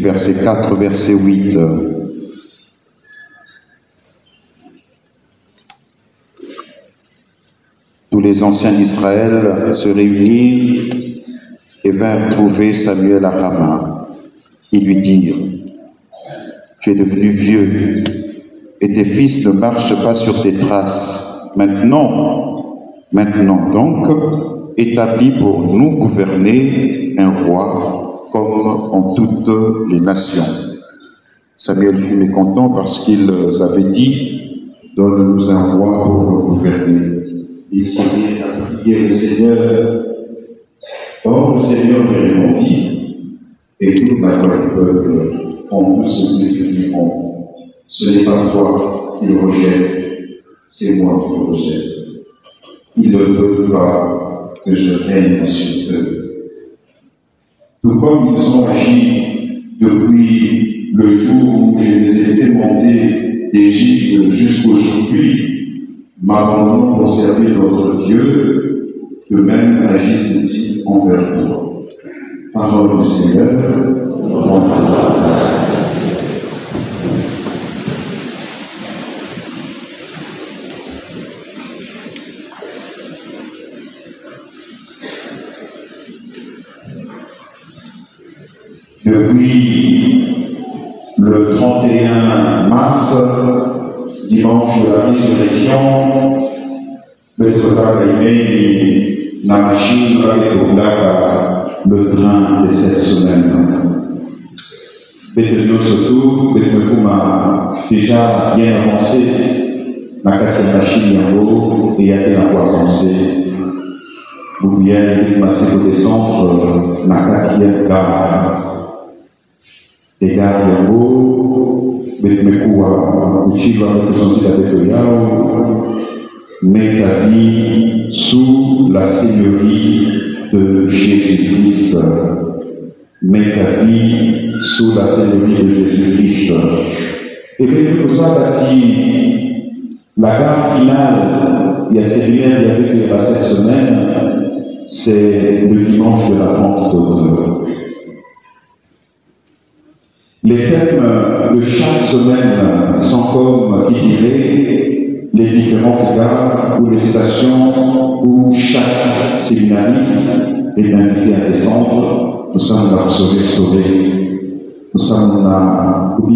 verset 4 verset 8 Tous les anciens d'Israël se réunirent et vinrent trouver Samuel à. Ils lui dirent, Tu es devenu vieux et tes fils ne marchent pas sur tes traces. Maintenant, maintenant donc, établis pour nous gouverner un roi en toutes les nations. Samuel fut mécontent parce qu'ils avaient dit, Donne-nous un roi pour nous gouverner. Ils sont mis à prier le Seigneur. Or, le Seigneur répondit, et toute la voix du peuple en tous ceux qui diront, ce n'est pas toi qui le rejette, c'est moi qui le rejette. Il ne veut pas que je règne sur eux. Tout comme ils ont agi depuis le jour où je les ai fait monter d'Égypte jusqu'aujourd'hui, m'abandonnant pour servir notre Dieu, de même agissent-ils envers toi. Parole du Seigneur. La résurrection, Petrola Gaimei Namashim Raketovlaka, le train de cette semaine. Bettenio surtout, Bettenio m'a déjà bien avancé, na quatrième machine yango, et a été un peu avancé. Boubière, passé au descendre, na quatrième gare yango, limekuwa kuchimba kuzungumzia pepo yao met ta vie sous la seigneurie de Jésus-Christ. Mets ta vie sous la seigneurie de Jésus-Christ. Et puis pour ça, la gare finale, il y a séminaire il y cette semaine, c'est le dimanche de la Pentecôte. Les thèmes de chaque semaine sont comme dirait les différentes gares ou les stations où chaque séminariste est invité à descendre. Nous sommes là pour restaurer. Nous sommes là pour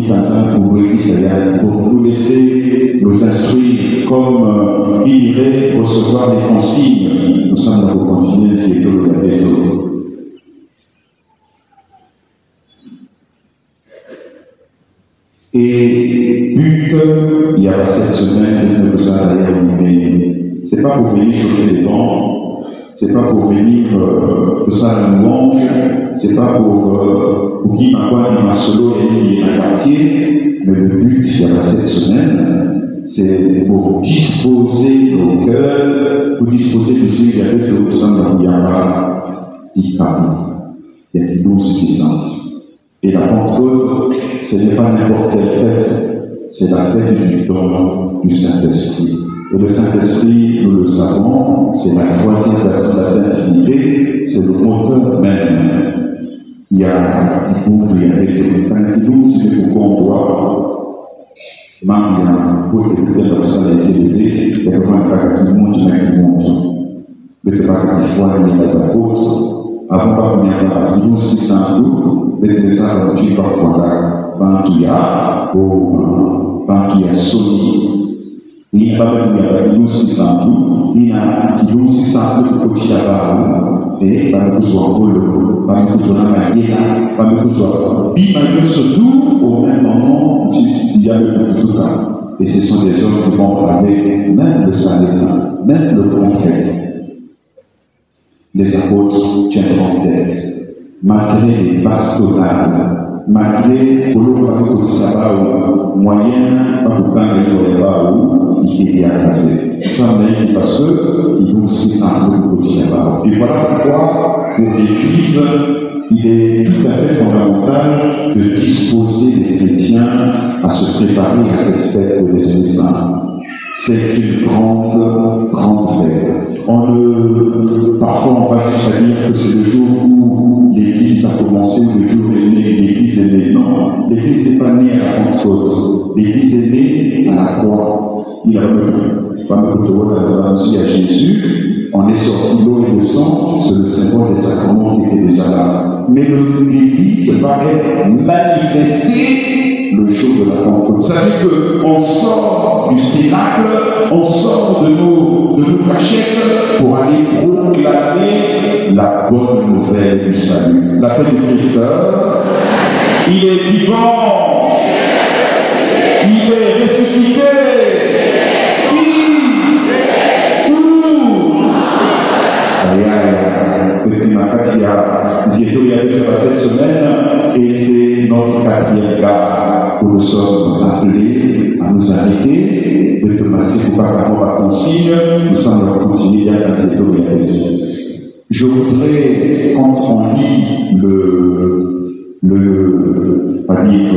pour nous laisser nous instruire comme dirait recevoir les consignes. Nous sommes là pour continuer ce que nous Et but, il y a cette semaine que nous allons C'est pas pour venir chauffer les dents, c'est pas pour venir euh, que ça la louange, c'est pas pour, euh, qui m'a quoi ma solo et un quartier, mais le but, il y a cette semaine, c'est pour disposer nos cœurs, pour disposer de ce qu'il y avait de de Yara qui parle. Il y a qui sentent. Et la Pentecôte, ce n'est pas n'importe quelle fête, c'est la fête du don du Saint-Esprit. Et le Saint-Esprit, nous le savons, c'est la troisième personne de la Sainte Trinité, c'est le moteur même. Il y a un groupe, il y a des groupes, c'est pourquoi on doit mangiare quello che deve passare ai piedi e come fare il mondo nel mondo. Perché va di fuori di casa corso, a papà mi ha non si sa tu, perché sa che ci fa guardare bankia o bankia soli. Ni baba mi ha non si sa tu, ni ha non si sa tu che ci ha e va a sua quello, va a sua maniera, va a sua bima io tu au même moment il y a le tout Et ce sont des hommes qui vont même le même le prophète. Les apôtres tiendront tête, malgré les bastonnades, malgré le sabbat moyen, pas pour pas les ou il y a fait. Ça mais parce qu'ils vont aussi s'en Et voilà pourquoi, pour l'Église, il est tout à fait fondamental de disposer les chrétiens à se préparer à cette fête de l'Esprit Saint. C'est une grande, grande fête. On parfois, on va jusqu'à dire que c'est le jour où l'Église a commencé, le jour où l'Église est née. Non, l'Église n'est pas née à la Pentecôte. L'Église est née à la croix. Il a aussi à Jésus, on est sorti l'eau et le sang, c'est le symbole des sacrements qui était déjà là. Mais l'Église va être manifestée le jour de la Pentecôte. Ça veut dire qu'on sort du cénacle, on sort de nos, cachettes pour aller proclamer la bonne nouvelle du salut. La paix du Christ, il est vivant, il est ressuscité. a cette semaine et c'est notre quatrième nous sommes appelés à nous arrêter. De passer pas qu'on va consigne, nous sommes continuer à cette Je voudrais, quand on lit dire,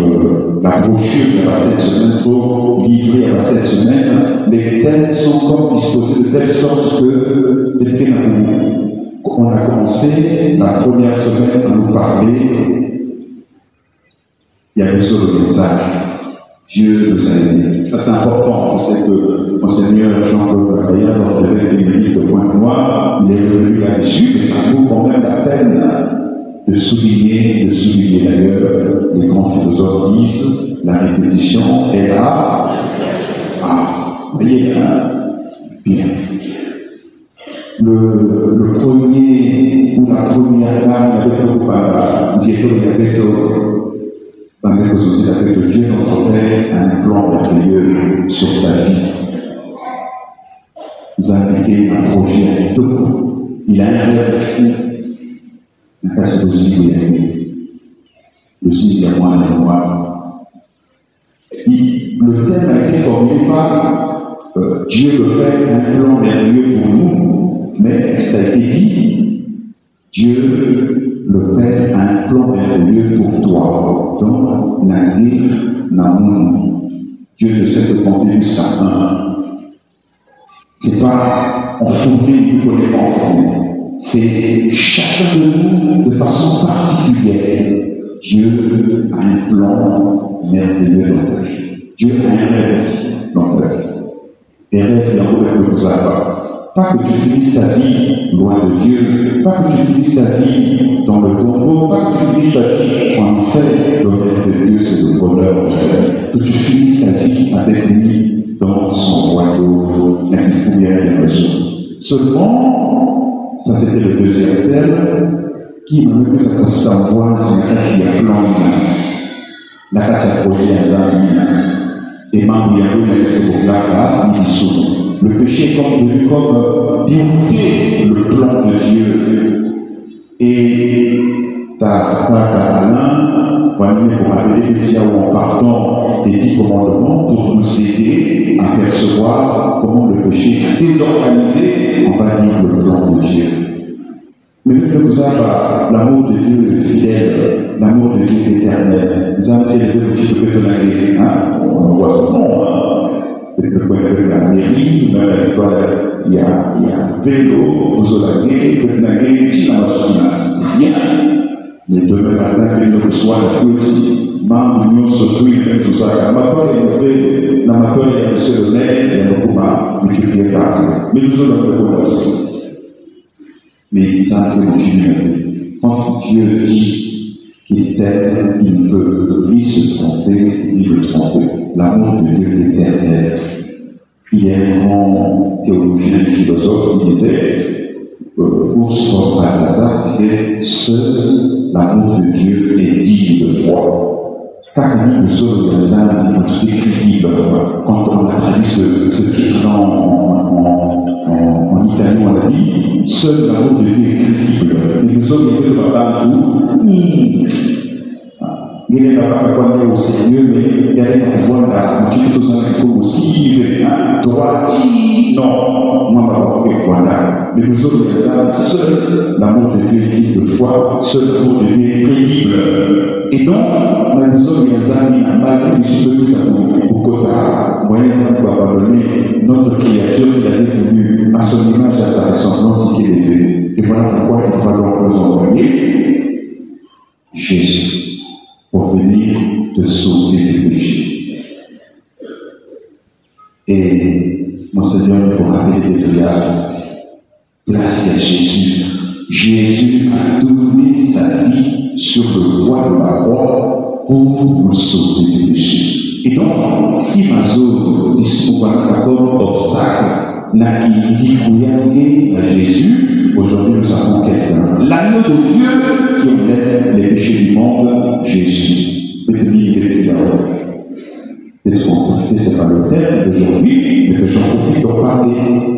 la brochure qui va cette semaine, pour livrer à cette semaine, les thèmes sont comme disposés de telle sorte que on a commencé la première semaine à nous parler, il y a besoin de message. Dieu nous a. Ça c'est important. On sait que Monseigneur Jean-Claude Gaillard, lors de l'évêque de Pointe-Noire, il est revenu là-dessus, mais ça vaut quand même la peine de souligner, de souligner d'ailleurs, les grands philosophes disent, la répétition est là. Ah, voyez, hein? bien le, le premier ou la première dame avec le Diego Yabeto, avec le souci avec Dieu, notre Père, a un plan merveilleux sur ta vie. Ont appliqué un projet tout. Il a un rêve fou. Un cas aussi, il a Le signe à moi et moi. Le thème a été formulé par euh, Dieu le Père, un plan merveilleux pour nous mais ça a été dit, Dieu, le Père, a un plan merveilleux pour toi. Donc, dans monde. Dieu ne sait que compter du. C'est pas en fourni du connaît pas C'est chacun de nous, de façon particulière. Dieu a un plan merveilleux dans ta. Dieu a un rêve dans ta vie. Et rêves, il y en que vous avez pas que tu finisses ta vie loin de Dieu, pas que tu finisses ta vie dans le Congo, pas que tu finisses ta vie en enfer. Rêve de Dieu, c'est le bonheur Que tu finisses ta vie avec lui dans son royaume. Y raison. Seulement, ça c'était le deuxième thème, qui m'a mis comme ça, voix, c'est un qui a plan. La carte projet à Zambie. Et Mambiaou, il a été pour la il souffre. Le péché est devenu comme dérouter le plan de Dieu. Et ta ta va nous pour appeler déjà en pardon des dix commandements pour nous aider à percevoir comment le péché désorganisé on va dire le plan de Dieu. Mais que vous avez l'amour de Dieu fidèle, l'amour de Dieu éternel. Avez les deux petits peu de la hein? On voit hein? Depois na mairie, na história e a, e a pelo, usou da gay, foi na gay, tinha uma suna, tinha. Ne demain matin, il reçoit la fruit, membre d'union surtout, il fait tout ça. Amateur, il a fait, l'amateur, il a reçu le nez, il a beaucoup multiplié par ça. Mais ça a fait continuer. Quand Dieu dit t'aime, il peut ni se tromper, ni le tromper. L'amour de Dieu est éternel. Il y a un grand théologien, philosophe qui disait, euh, Urs von disait, seul l'amour de Dieu est digne de foi. Car nous sommes des âmes crédibles. Quand on a traduit ce, ce titre en, en, en, en, italien, on a dit, seul l'amour de Dieu est. Et nous sommes les deux papas tout. Ngine nataka kuambia usiwe yale kufuata kitu sana kikubwa usiwe droiti non mwamba wa kufuata mais nous autres les hommes seul l'amour de Dieu est de foi seul l'amour de Dieu et donc nous autres les amis malgré les choses que nous avons beaucoup moyen pour abandonner notre créature qu'il avait voulu à son image, à sa ressemblance, qu'il est fait. Et voilà pourquoi il va donc nous envoyer Jésus pour venir te sauver du péché. Et mon Seigneur, pour rappeler les place à Jésus. Jésus a donné sa vie sur le bois de la croix pour nous sauver du péché. Et donc, si ma zone est comme obstacle, n'a qui à Jésus, aujourd'hui nous avons quelqu'un. L'agneau de Dieu qui enlève les péchés du monde, Jésus. Peut-être Peut-être en profiter, c'est pas le thème d'aujourd'hui, mais que j'en profite pour parler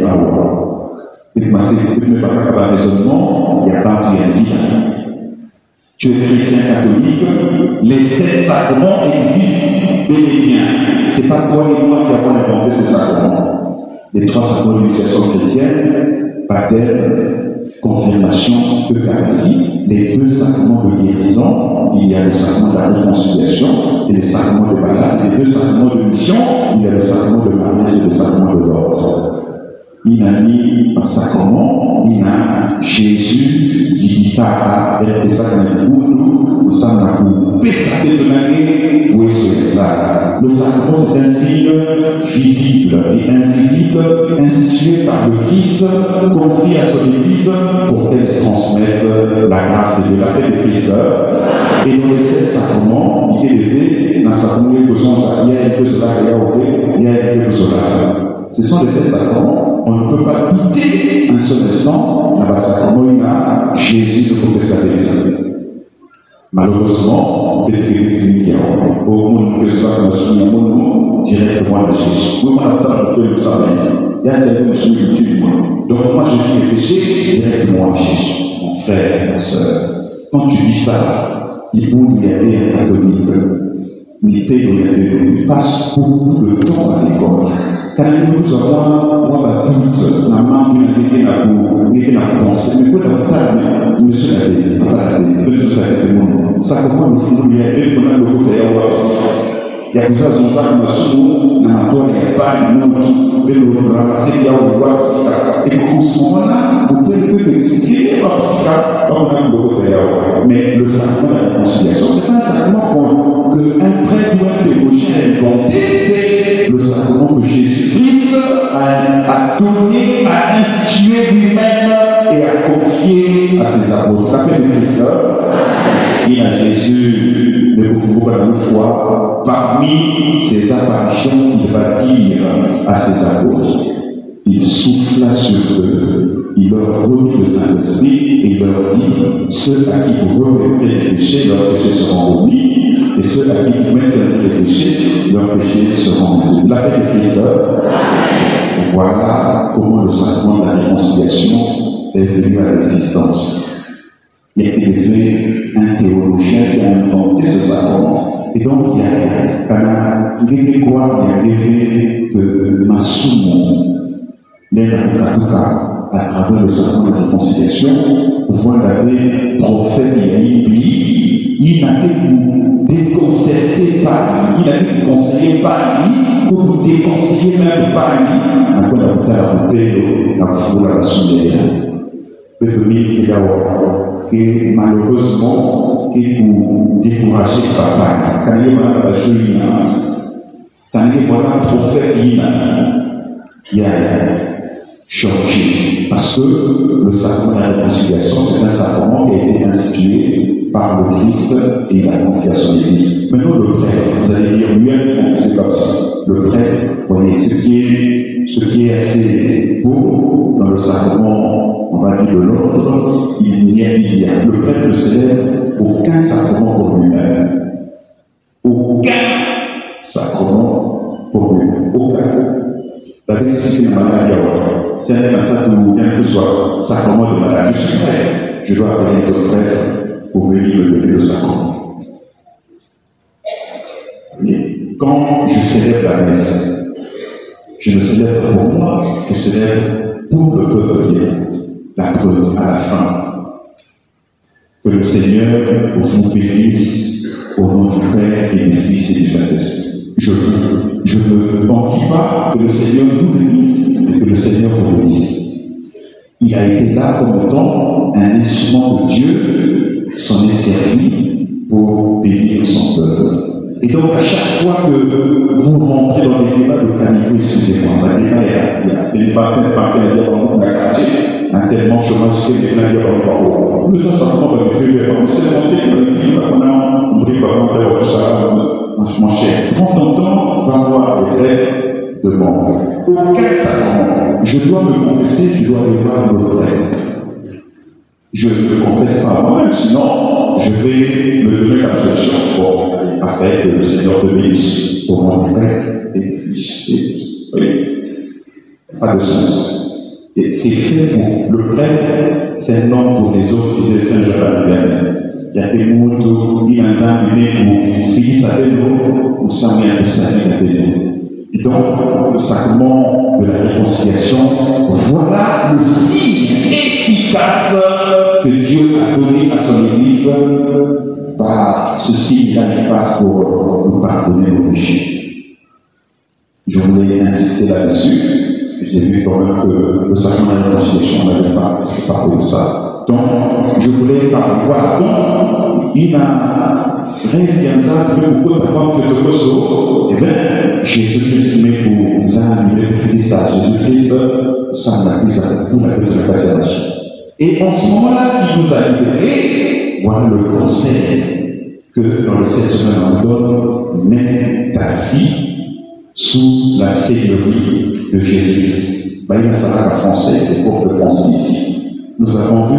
voir. Peut-être que je ne pas un raisonnement, il n'y a pas de résident tu es chrétien catholique, les sept sacrements existent bel et bien. Ce n'est pas toi et moi qui avons inventé ces sacrements. Les trois sacrements de l'initiation chrétienne, baptême, confirmation, Eucharistie, les deux sacrements de guérison, il y a le sacrement de la réconciliation et le sacrement de malade, les deux sacrements de mission, il y a le sacrement de mariage et le sacrement de l'ordre. Il a mis un sacrement, il a Jésus qui dit à être ça nous nous sommes là pour pesa de l'année où est ça? Le sacrement c'est un signe visible et invisible institué par le Christ, confié à son Église pour qu'elle transmette la grâce de Dieu, la paix de Christ. Et dans les sept sacrements, il est élevé dans le sacrement il y a chose là, il y a il une chose là. Ce sont les sept sacrements. On ne peut pas douter un seul instant dans le sacrement a Jésus de professeur de Malheureusement, au monde que soit souvenons directement de Jésus. Que le savez. Il y a des gens. Donc, moi, je le péché directement à Jésus. Mon frère, ma soeur, quand tu dis ça, il faut aller à catholique. Mais il passe beaucoup de temps à l'école kani kusɔfɔ wa ba tu na maa mi na keke na ko keke na kɔnse mɛ ko na ta mi mi so na de ala de bɛ so sa kete mu sako ko mi funu yɛ e kuna do ko tɛ ya wa yakuza zɔn sa ma sugu na ma tɔ ne ba ni mu bɛ lo lo la se ya o wa sika e ko sɔn na o tɛ ko ke si ke e ba sika ba ko na do ko tɛ ya wa mais le sacrement de la conciliation c'est un sacrement qu'un prêtre ou un a inventé c'est le sacrement que Jésus Christ a, donné, a institué lui-même et a confié à ses apôtres. Rappelez le Christ, il a Jésus, le pas une fois, parmi ses apparitions, il va dire à ses apôtres, il souffla sur eux, il leur remit le Saint-Esprit et il leur dit, ceux à qui vous remettez les péchés, leurs péchés seront remis, et ceux à qui vous mettez les péchés, leurs péchés seront remis. La paix de Christ, voilà comment le sacrement de la réconciliation est venu à l'existence. Il a été fait un théologien qui a inventé ce sacrement. Et donc, il y a quand même des quoi, il y a des que Massoumon, l'aide tout cas, à travers le sacrement de la réconciliation, voit les prophète il il n'a été déconcerté par lui, il n'a été conseillé par lui, pour vous déconseiller même par lui. Après, on a pu raconter la foule à la et malheureusement, pour décourager papa, quand il y a la jolie, quand il y a un prophète, il y a changé. Parce que le sacrement de la réconciliation, c'est un sacrement qui a été institué par le Christ et la confiance en l'Église. Maintenant, le prêtre, vous allez dire, lui, c'est comme ça. Le prêtre, vous voyez, ce qui est, ce qui est assez beau dans le sacrement, on va dire, de l'ordre, il n'y a, il y a. Le prêtre ne célèbre aucun sacrement pour lui-même. Aucun sacrement pour lui-même. Aucun. La vérité, c'est une maladie c'est un massacre ou bien que ce soit sacrement de malade, je suis prêt. Je dois appeler d'autres prêtre pour venir me donner le sacrement. quand je célèbre la messe, je ne célèbre pour moi, je célèbre pour le peuple bien. La preuve à la fin. Que le Seigneur vous bénisse au nom du Père et du Fils et du Saint-Esprit. je, je ne banquille pas que le Seigneur nous bénisse, mais que le Seigneur vous bénisse. Il a été là comme étant un instrument de Dieu, s'en est servi pour bénir son peuple. Et donc, à chaque fois que vous rentrez dans les débats de caniveau, excusez-moi, dans les il y a des peut-être par quel dire dans le quartier, un tellement chômage que les plein de leur Le seul sentiment de le faire, on s'est monté, on a, on ne pas rentrer tout ça, mon. Prends ton temps, va voir les rêves de. Je dois me confesser, je dois voir notre rêve. Je ne me confesse pas moi-même, sinon je vais me donner la solution. Bon, après que le Seigneur te bénisse pour mon Père et Fils. Oui, pas de sens. Et c'est fait pour le prêtre, c'est nom pour les autres qui disent Saint Jean Il y a des mots qui ont un pour Fils avec nous, ou ça vient de sa avec nous. Et donc, le sacrement de la réconciliation, voilà le là-dessus. J'ai vu quand même que le sacrement de la réconciliation n'avait pas, c'est pas ça. Donc, je voulais. Donc, il a Revianza beaucoup d'abord que le Kosovo, eh bien, Jésus-Christ met pour Zan, il est fini ça, Jésus-Christ, ça n'a plus à tout la de. Et en ce moment-là, il nous a libérés, voilà le conseil que dans les sept semaines on donne, mets ta vie sous la seigneurie de Jésus-Christ. Français, ici. Nous avons vu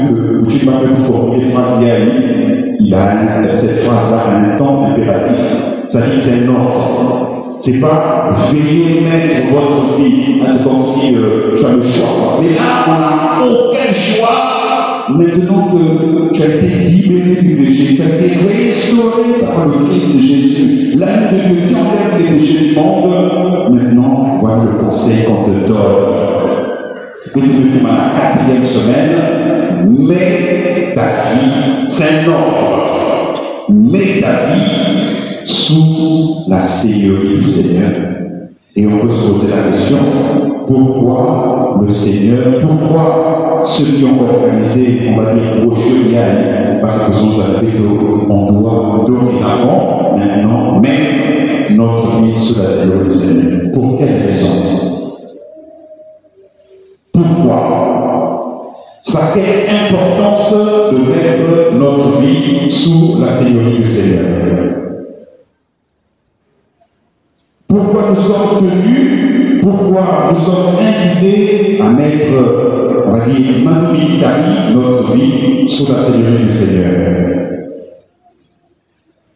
que, tu m'as pu former phrase il a cette phrase-là un temps impératif. Ça dit c'est un ordre. C'est pas veillez mettre votre vie. Ah, c'est comme si euh, tu as le choix. Mais là, on n'a aucun choix. Maintenant que tu as été libéré du péché, tu as été restauré par le Christ Jésus, là, de Dieu qui enlève les péchés du monde, maintenant, voilà le conseil qu'on te donne. Et tu la quatrième semaine, mais ta vie, c'est ordre mets ta vie sous la seigneurie du Seigneur. Et on peut se poser la question, pourquoi le Seigneur, pourquoi ceux qui ont organisé, on va dire, Rochelial, par exemple, on doit dorénavant, maintenant, mettre notre vie sous la seigneurie du Seigneur. Pour quelle raison? Ça quelle importance de mettre notre vie sous la Seigneurie du Seigneur. Pourquoi nous sommes tenus, pourquoi nous sommes invités à mettre, on va dire, notre vie sous la Seigneurie du Seigneur.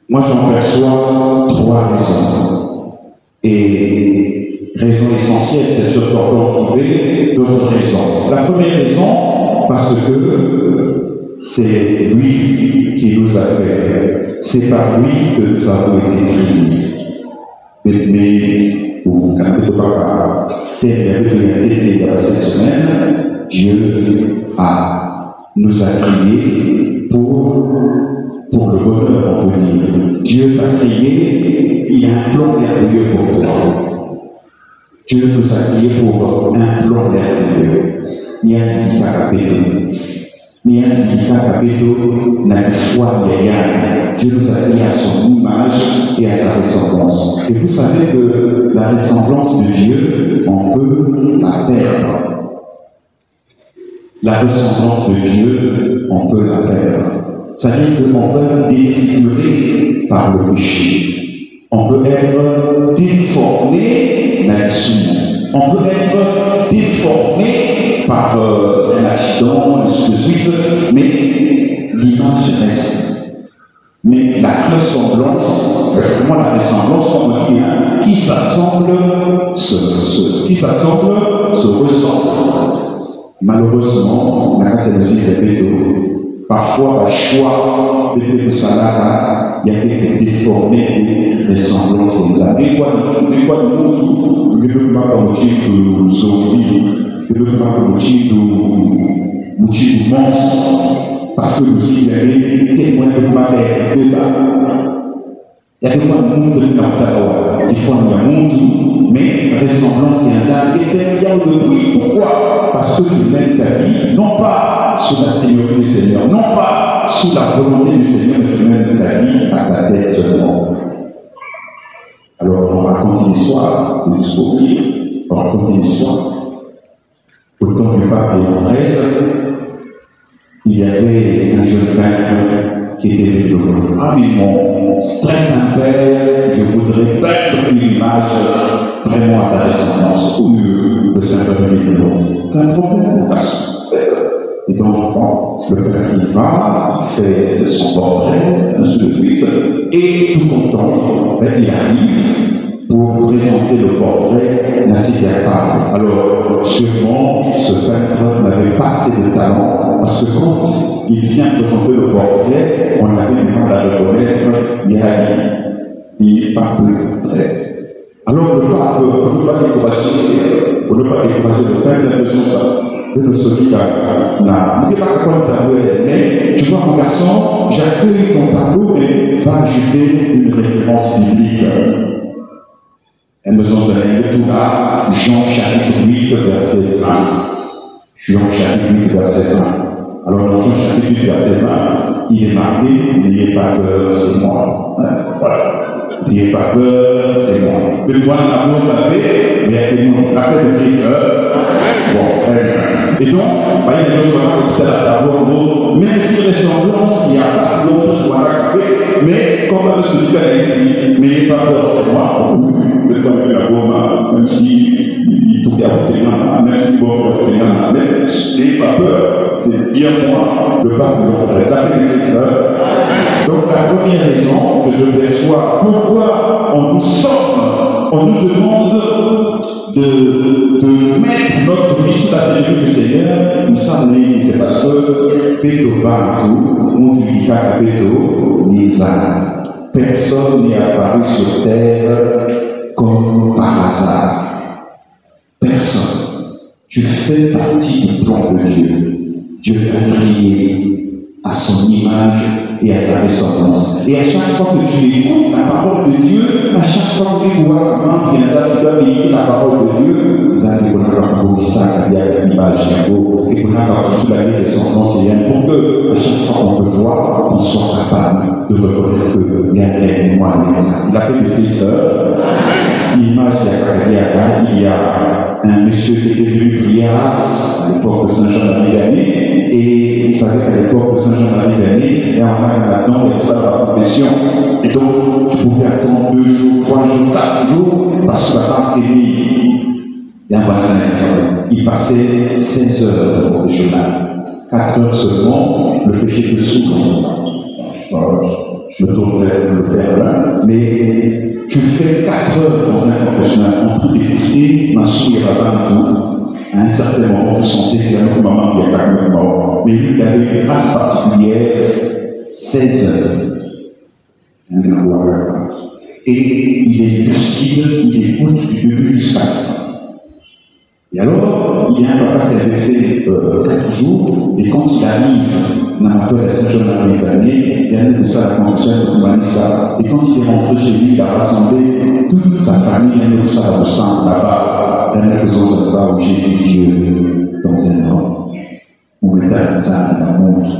Moi, j'en perçois trois raisons. Et raison essentielle, c'est ce qu'on trouver d'autres raisons. La première raison, parce que c'est lui qui nous a fait. C'est par lui que nous avons été créés. Mais, ou quand ne pas terminer cette semaine, Dieu a, nous a pour, pour le bonheur, on peut. Dieu t'a créé, il a un plan merveilleux pour toi. Dieu nous a créés pour un plan merveilleux miandika na. Dieu nous a mis à son image et à sa ressemblance. Et vous savez que la ressemblance de Dieu, on peut la perdre. La ressemblance de Dieu, on peut la perdre. Ça veut dire qu'on peut être défiguré par le péché. On peut être déformé là-dessus. On peut être déformé par euh, un accident, ainsi de suite, mais l'image reste. Mais la ressemblance, moi la ressemblance, on dit, hein, qui s'assemble se, qui s'assemble se ressemble. Malheureusement, la catégorie répète parfois le choix de Salara, il y a été déformé les semblances. Des nous, nous ne pouvons pas comme zombie, devenant le motif du monstre, parce que vous avez témoin de ma mère, de là. Il y a des fois, nous, de il un monde, mais ressemblance et hasard était bien de oui. Pourquoi? Parce que tu mènes ta vie, non pas sous la Seigneurie du Seigneur, non pas sous la volonté du Seigneur, mais tu mènes ta vie à ta tête seulement. Alors on raconte une histoire, c'est discours on raconte une histoire. Au temps du pape Léon il y avait un jeune peintre qui était. Ah, mais mon très sincère, je voudrais peindre une image vraiment à ta descendance, au lieu de simplement de Qu'un problème, et donc, le père il va, fait son portrait, ainsi de suite, et tout content, ben, il arrive pour présenter le portrait pas. Alors, sûrement, ce peintre n'avait pas assez de talent, parce que quand il vient présenter le portrait, on avait du mal à reconnaître, il a il parle très. Alors, le pape, pour ne pas décourager, pour ne pas décourager le peintre, de ça celui là. N'était pas capable d'avouer, mais tu vois, mon garçon, j'accueille ton parcours et va ajouter une référence biblique. Sommes allés tout là, Jean chapitre 8, verset 20. Jean chapitre 8, verset 20. Alors, dans Jean chapitre 8, verset 20, il est marqué, n'ayez pas peur, c'est moi. Voilà. N'ayez pas peur, c'est moi. Le point d'amour l'a fait, mais il y a des rappels de Christ. Bon, très bien. Et donc, bah, il y a des choses d'abord, même si ressemblance, il n'y a pas d'autre soirée mais comme se dit ici, mais il pas peur, c'est moi, temps de la gomme, même si il trouve à même si bon, mais n'ayez pas peur, c'est bien moi, le pape de ça fait Donc, la première raison que je perçois, pourquoi on nous sort, on nous demande de, mettre notre sous la sécurité du Seigneur, nous semble c'est parce que Péto partout, on dit à Péto, Nisa. Personne n'est apparu sur terre comme par hasard. Personne. Tu fais partie du plan de Dieu. Dieu t'a créé à son image et à sa ressemblance. Et à chaque fois que tu écoutes la parole de Dieu, à chaque fois que tu vois ça, tu dois la parole de Dieu, vous allez connaître ça, il y a l'image et qu'on a la vie ressemblance et pour que, à chaque fois qu'on peut voir, on soit capable de reconnaître que il y a moi, il a fait de Christ, l'image il y a un monsieur qui était venu prier à l'époque de Saint-Jean-Marie d'année, et vous savez qu'à l'époque de Saint-Jean-Marie d'année, et en a maintenant, il y a ça la profession. Et donc, je pouvais attendre deux jours, trois jours, quatre jours, parce que la femme est il y a un il passait 16 heures de professionnel, 4 heures seulement, le péché de souffre. Je me tourne vers le père là, mais tu fais 4 heures dans un professionnel en train d'écouter ma souille à un certain moment, tu sentais qu'il y a un moment qui est quand même mort. Mais lui, il avait une grâce particulière 16 heures. Et il est lucide, il écoute du début jusqu'à. Et alors, il y a un papa qui avait fait euh, 4 jours, et quand il arrive dans la la Saint-Jean d'année, il y a de ça la construction de ça. Et quand il est rentré chez lui, il a rassemblé toute sa famille, il y a un ça au sang là-bas, il y a une présence là-bas où j'ai vu Dieu dans un homme. On mettait ça dans le monde.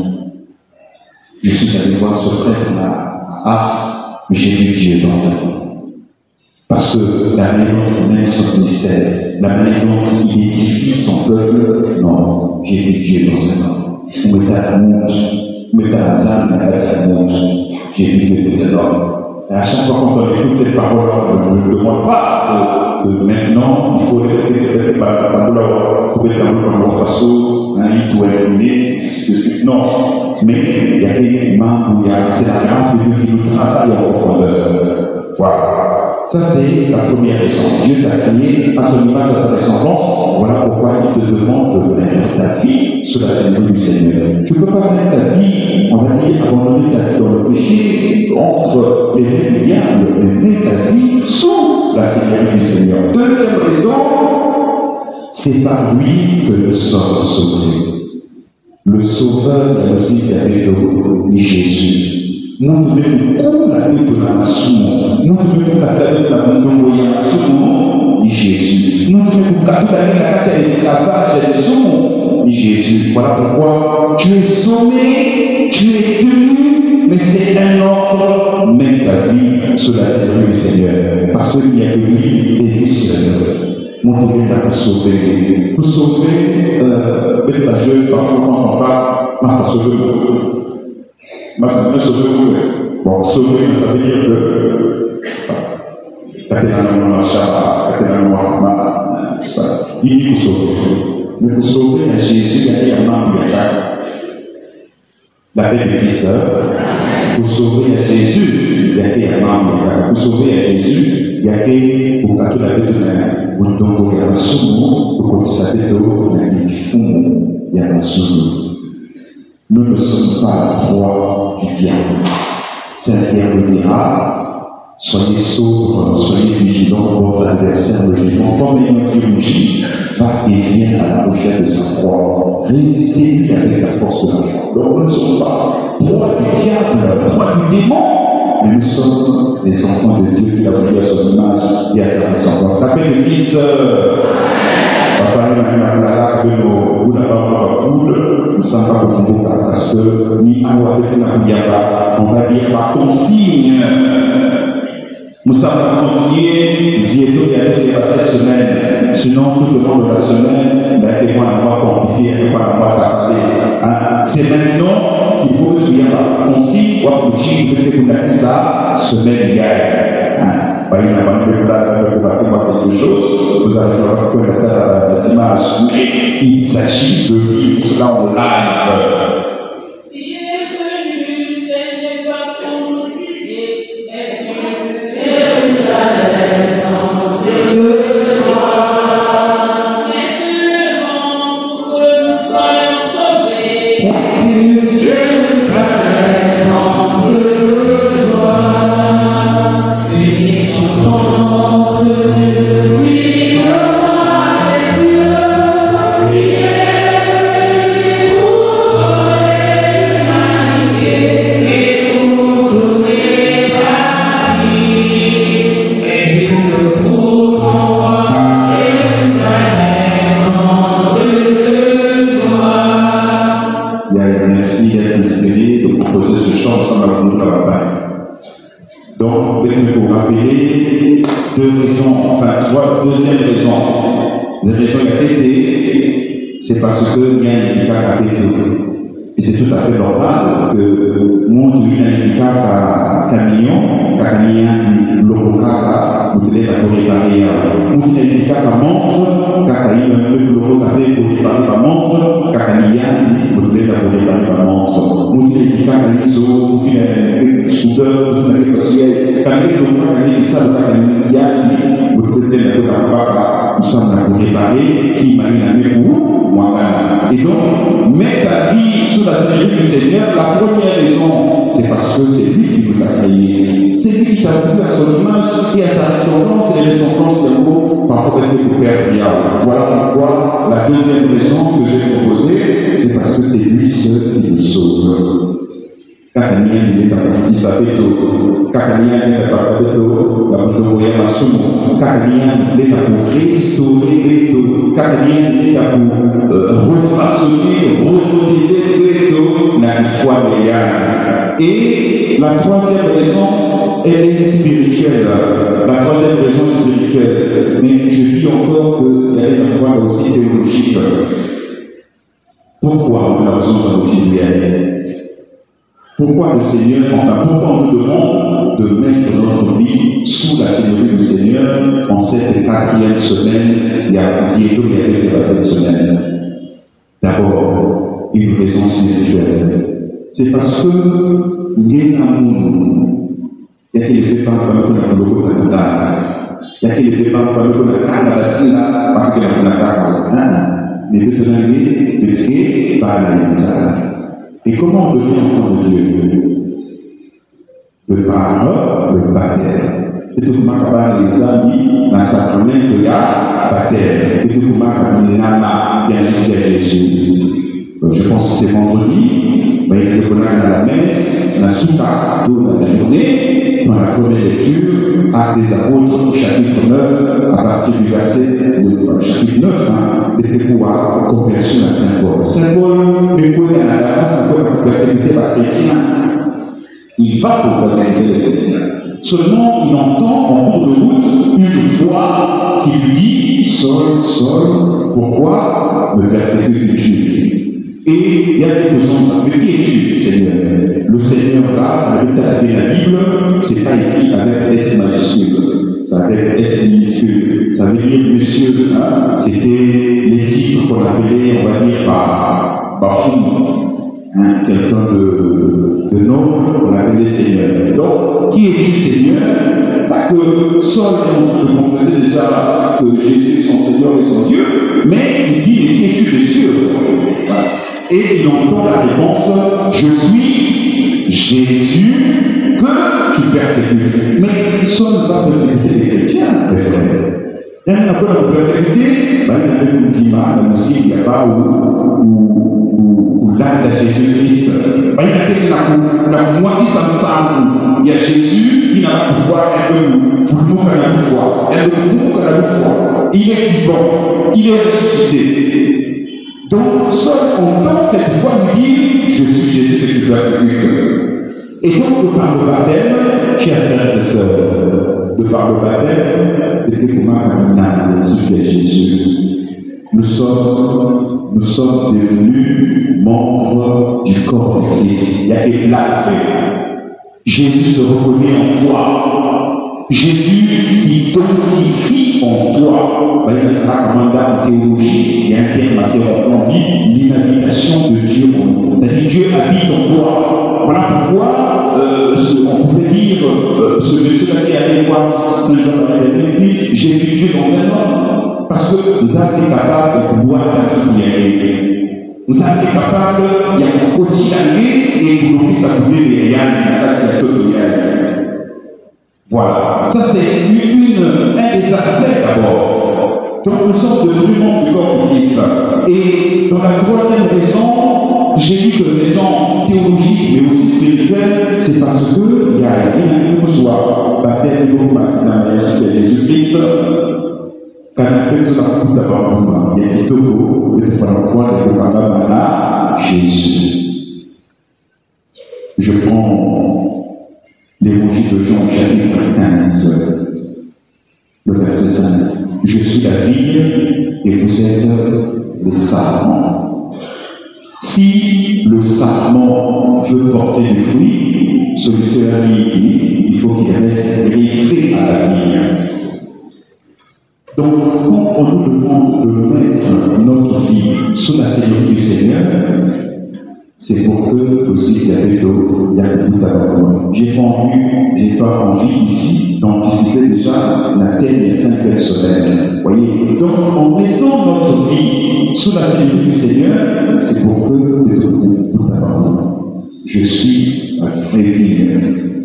Je suis allé voir ce frère à Ars, mais j'ai vu Dieu dans un homme. Parce que la manière dont il son ministère, la manière dont il édifie son peuple, non, j'ai vu Dieu dans un homme. Est ta honte Où est ta âme avec sa honte J'ai vu Dieu dans un homme. Et à chaque fois qu'on écoute cette parole, on ne demande pas que, maintenant, il faut trouver le tableau comme façon, un lit ou un Non. Mais il y a des moments où il y a, c'est la grâce de Dieu qui nous travaille en profondeur. Voilà. Ça, c'est la première raison. Dieu t'a créé à son image, à sa ressemblance. Voilà pourquoi il te demande de mettre ta vie sous la Seigneur du Seigneur. Tu ne peux pas mettre ta vie, on va dire, abandonner ta vie dans le péché, entre les mains du diable, mais mettre ta vie sous la Seigneur du Seigneur. Deuxième raison, c'est par lui que nous sommes sauvés. Le Sauveur, la musique avec Jésus. Não devemos contra a declaração, não devemos tratar de la mondongo ya sumu ni Jésus. Nous devons capturer la esclavage de sumu ni Jésus. Voilà pourquoi tu es sauvé, tu es tenu, mais c'est un ordre, mets ta vie sous la sécurité du Seigneur. Parce qu'il n'y a que lui et lui seul. Dieu va te sauver. Pour sauver, euh, peut-être la jeune, parfois on parle, mais ça sauve ça me sauver vous. Bon, sauver, ça veut dire que. Il dit pour sauver. Mais pour sauver à Jésus, a un membre de La paix de Christ. Pour sauver à Jésus, il y a sauver à Jésus, il y a un pour que la paix de la Mundongo ya masumu, ça la fumo ya masumu. Nous ne sommes pas la proie du diable. Saint Pierre le dira, soyez sobres, soyez vigilants pour l'adversaire, le démon, comme ayant théologie, va et vient à la recherche de sa proie. Résistez avec la force de la foi. Donc nous ne sommes pas proie du diable, proie du démon, mais nous sommes les enfants de Dieu qui a voulu à son image et à sa ressemblance. L'appel de Christ, Santa Kukumbuka parce que ni Awa va dire par consigne. Y avait cette semaine, sinon tout le long de la semaine, ben, vont avoir compliqué, ils vont avoir tapé. Hein? C'est maintenant qu'il faut qu'il y ait par consigne, quoi que peut-être ça, semaine gagne. Hein? Bah, il n'y a pas de quelque chose, vous allez reconnaître les images, il s'agit de vivre cela en live. Et la troisième raison, elle est spirituelle. La troisième raison spirituelle. Mais je dis encore qu'il y a une aussi théologique. Pourquoi on a besoin d'un Pourquoi le Seigneur, enfin, pourquoi on nous demande de mettre notre vie sous la sécurité du Seigneur en cette quatrième semaine, il y a Ziedo, il y a cette semaine? D'abord, une raison spirituelle c'est parce que ngeen amoon yakile pepa pameko na kuloko na kutaka yakile pepa pameko na kanga basila pameke na kunataka mais peut nange peut par la et comment on devient enfant de Dieu? Le par le baptême. Etukumaka les amis na sacramento ya baptême. Etukumaka nama ya Jésus. Je pense que c'est vendredi, mais il faut à la messe, la soupa, dans la journée, dans la première lecture, Actes des Apôtres, chapitre 9, à partir du verset de, chapitre 9, hein, de pouvoir conversion à Saint-Paul. Saint-Paul, mais pour la Saint-Paul, persécuté par chrétien, il va pour persécuter les chrétiens. Seulement, il entend en cours de route une voix qui lui dit Saul, Saul, pourquoi me persécutes-tu et il y a des choses, mais qui es-tu, Seigneur. Le Seigneur là, avec la Bible, c'est pas écrit avec S majuscule, c'est avec S minuscule. Ça veut dire, monsieur, hein, c'était les titres qu'on appelait, on va dire, par, par hein, quelqu'un de, de noble, on l'appelait Seigneur. Donc, qui es-tu, Seigneur? Pas que Saul confessait déjà que Jésus est son Seigneur et son Dieu, mais il dit, mais qui es-tu, monsieur et il entend la réponse Je suis Jésus que tu persécutes. Mais Saul va persécuter les chrétiens, mes frères. Il y un peu de il y a un climat, aussi, il n'y a pas où, l'âge de Jésus-Christ. Il y a la moitié ensemble. Il y a Jésus qui n'a pas pouvoir, un peu, pour nous, qu'il a pouvoir. Un peu, nous, qu'il a. Il est vivant, il est ressuscité. Donc, seul entend cette voix lui dire Je suis Jésus et tu dois Et donc, de par le baptême, chers frères et sœurs, de par le baptême, pour moi caminable de Jésus. Nous sommes, nous sommes devenus membres du corps de Christ. Il y a des plaques. Jésus se reconnaît en toi. Jésus s'identifie en toi. Voyez, ça mandat de théologie. Il y a un terme assez on dit l'inhabitation de Dieu en nous. C'est-à-dire Dieu habite en toi. Voilà pourquoi euh, ce, on pouvait dire euh, ce monsieur-là qui allait voir Saint Jean de dit J'ai vu Dieu dans un homme. Parce que vous êtes capable de pouvoir t'affirmer. Vous êtes capable, il y a un quotidien et vous pouvez s'appuyer les réels, il y a voilà. Ça, c'est une, un des aspects d'abord. Donc, nous sommes devenus membres du corps de Christ. Et dans la troisième raison, j'ai dit que raison théologique, mais aussi spirituelle, c'est parce qu'il y a rien que soit baptême de dans de Jésus-Christ. Quand on fait la coupe d'abord, il y a des tokos, le fois de Jésus. Je prends l'évangile de Jean chapitre 15, le verset 5. Je suis la vigne et vous êtes les sarments. Si le sarment veut porter du fruit, celui-ci a dit, il faut qu'il reste greffé à la vigne. Donc, quand on nous demande de mettre notre vie sous la Seigneurie du Seigneur, c'est pour que aussi il y a des il y a beaucoup d'abandon. J'ai pas envie, j'ai pas envie ici d'anticiper déjà la terre des cinquième semaine. Voyez, donc en mettant notre vie sous la figure du Seigneur, c'est pour que nous ayons beaucoup d'abandon. Je suis un vraie vie.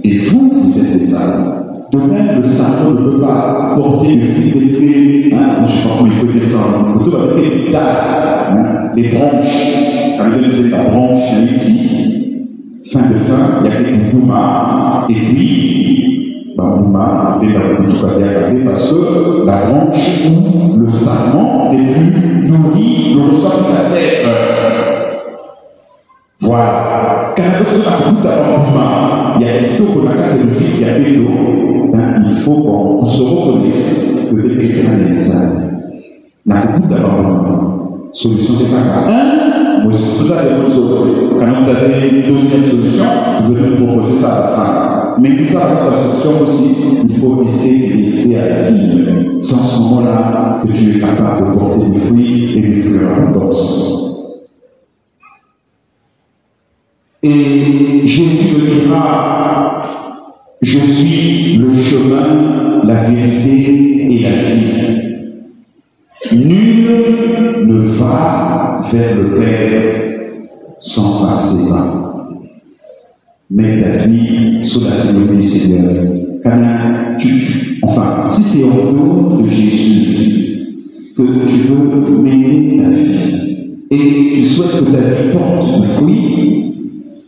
Et vous, vous êtes des âmes. De même, le Satan ne peut pas porter le fruit des hein, je ne sais pas comment il faut descendre, avec les hein, les branches, c'est la branche dit, fin de fin, il y a des Bouma, et puis, bah, Bouma, et la parce que la branche où le sarment est plus nourri, le reçoit toute la sève. Voilà. Quand on a beaucoup d'abord il y a des taux qu'on a qu'à aussi, il y a des taux. Il faut qu'on se reconnaisse que les chrétiens des âmes. La beaucoup d'abord Solution, c'est pas grave. Ça les choses. Quand vous avez une deuxième solution, vous devez proposer ça à la fin. Mais tout ça, la solution aussi, il faut essayer de faire à la vie. C'est en ce moment-là que tu es capable de porter des fruits et des fruits en abondance. Et Jésus me dira, je suis le chemin, la vérité et la vie. Vers le Père sans par. Mais ta vie sous la Seigneur du Seigneur. tu, enfin, si c'est au nom de Jésus que tu veux mener ta vie et tu souhaites que ta vie porte du fruit,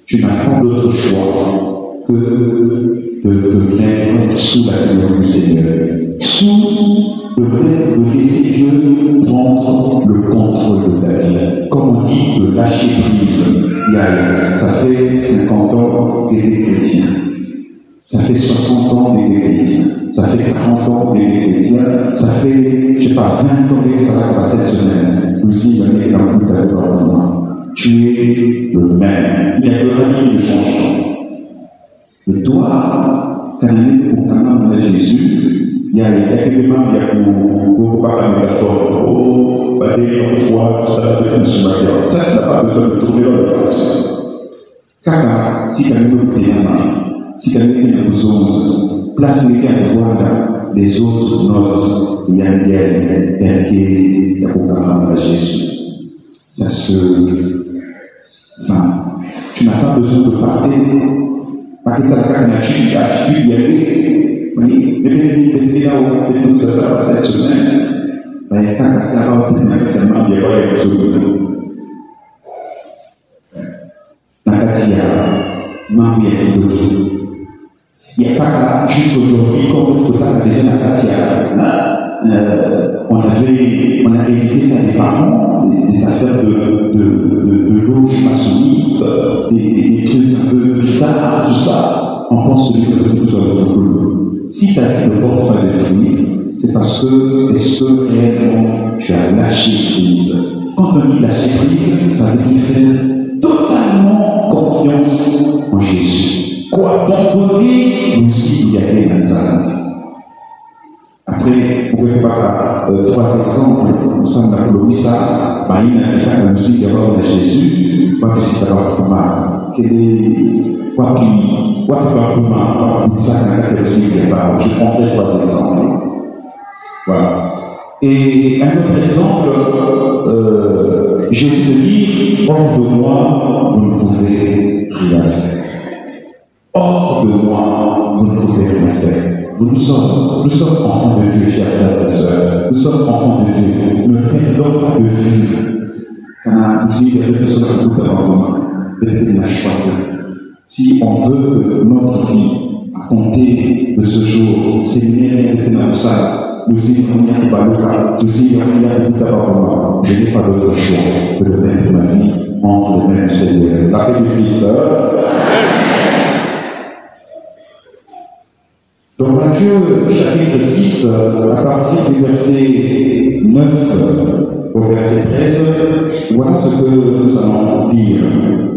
tu n'as pas d'autre choix que de, de mettre sous la Seigneur du Seigneur. Sous de mettre, de laisser Dieu lâcher prise. Y ça fait 50 ans qu'il est chrétien. Ça fait 60 ans qu'il est chrétien. Ça fait 40 ans qu'il est chrétien. Ça fait, je sais pas, 20 ans que ça va passer cette semaine. Nous y allons dans le coup moi. Tu es le même. Il n'y a rien de changement. Et toi, quand il est au de Jésus, il y a quelques membres qui ont pas la métaphore. Des fois, tout ça, peut être sur ma Ça, tu n'as pas besoin de trouver dans le texte. Car si tu as une autre si tu as une chose, place les autres notes, il y a une guerre, il y a au de Jésus. Ça se. Tu n'as pas besoin de parler attitude, il y avait, oui, et bien, il là ça cette semaine. Il y a quand il y a un peu tellement bien ouais, les autres. Nakatia, mamie et d'autres. Il n'y a pas là, juste aujourd'hui, comme tout à l'heure, déjà là, euh, on avait, on hérité ça des parents, des, affaires de, de, des, trucs un peu bizarres, tout ça. On pense que nous sommes Si ta vie ne porte pas de fruits, c'est parce que, est-ce que réellement tu as lâché prise Quand on dit lâcher prise, ça veut dire faire totalement confiance en Jésus. Quoi Ton côté, aussi, il y a des ça. Après, vous pouvez voir euh, trois exemples au sein de la Colomisa. Bah, il y a la musique de Jésus, quoi que c'est d'abord comment, qui, pas comment, ça, c'est la musique d'abord. Je prendrai trois exemples. Voilà. Et un autre exemple, euh, Jésus dit, hors de moi, vous ne pouvez rien faire. Hors de moi, vous ne pouvez rien faire. Nous sommes, nous sommes enfants de Dieu, chers frères et sœurs. Nous sommes enfants de Dieu. Ne perdons pas de vue. Car nous y avons besoin de tout avant peut-être la choix. Si on veut notre vie à compter de ce jour, séminaire de Pénapsa, nous y bien Balouka, nous y tout avant Je n'ai pas d'autre choix que de mettre ma vie entre les mains du Seigneur. La paix du Christ. Donc Matthieu chapitre 6, à partir du verset 9 au verset 13, voilà ce que nous allons lire.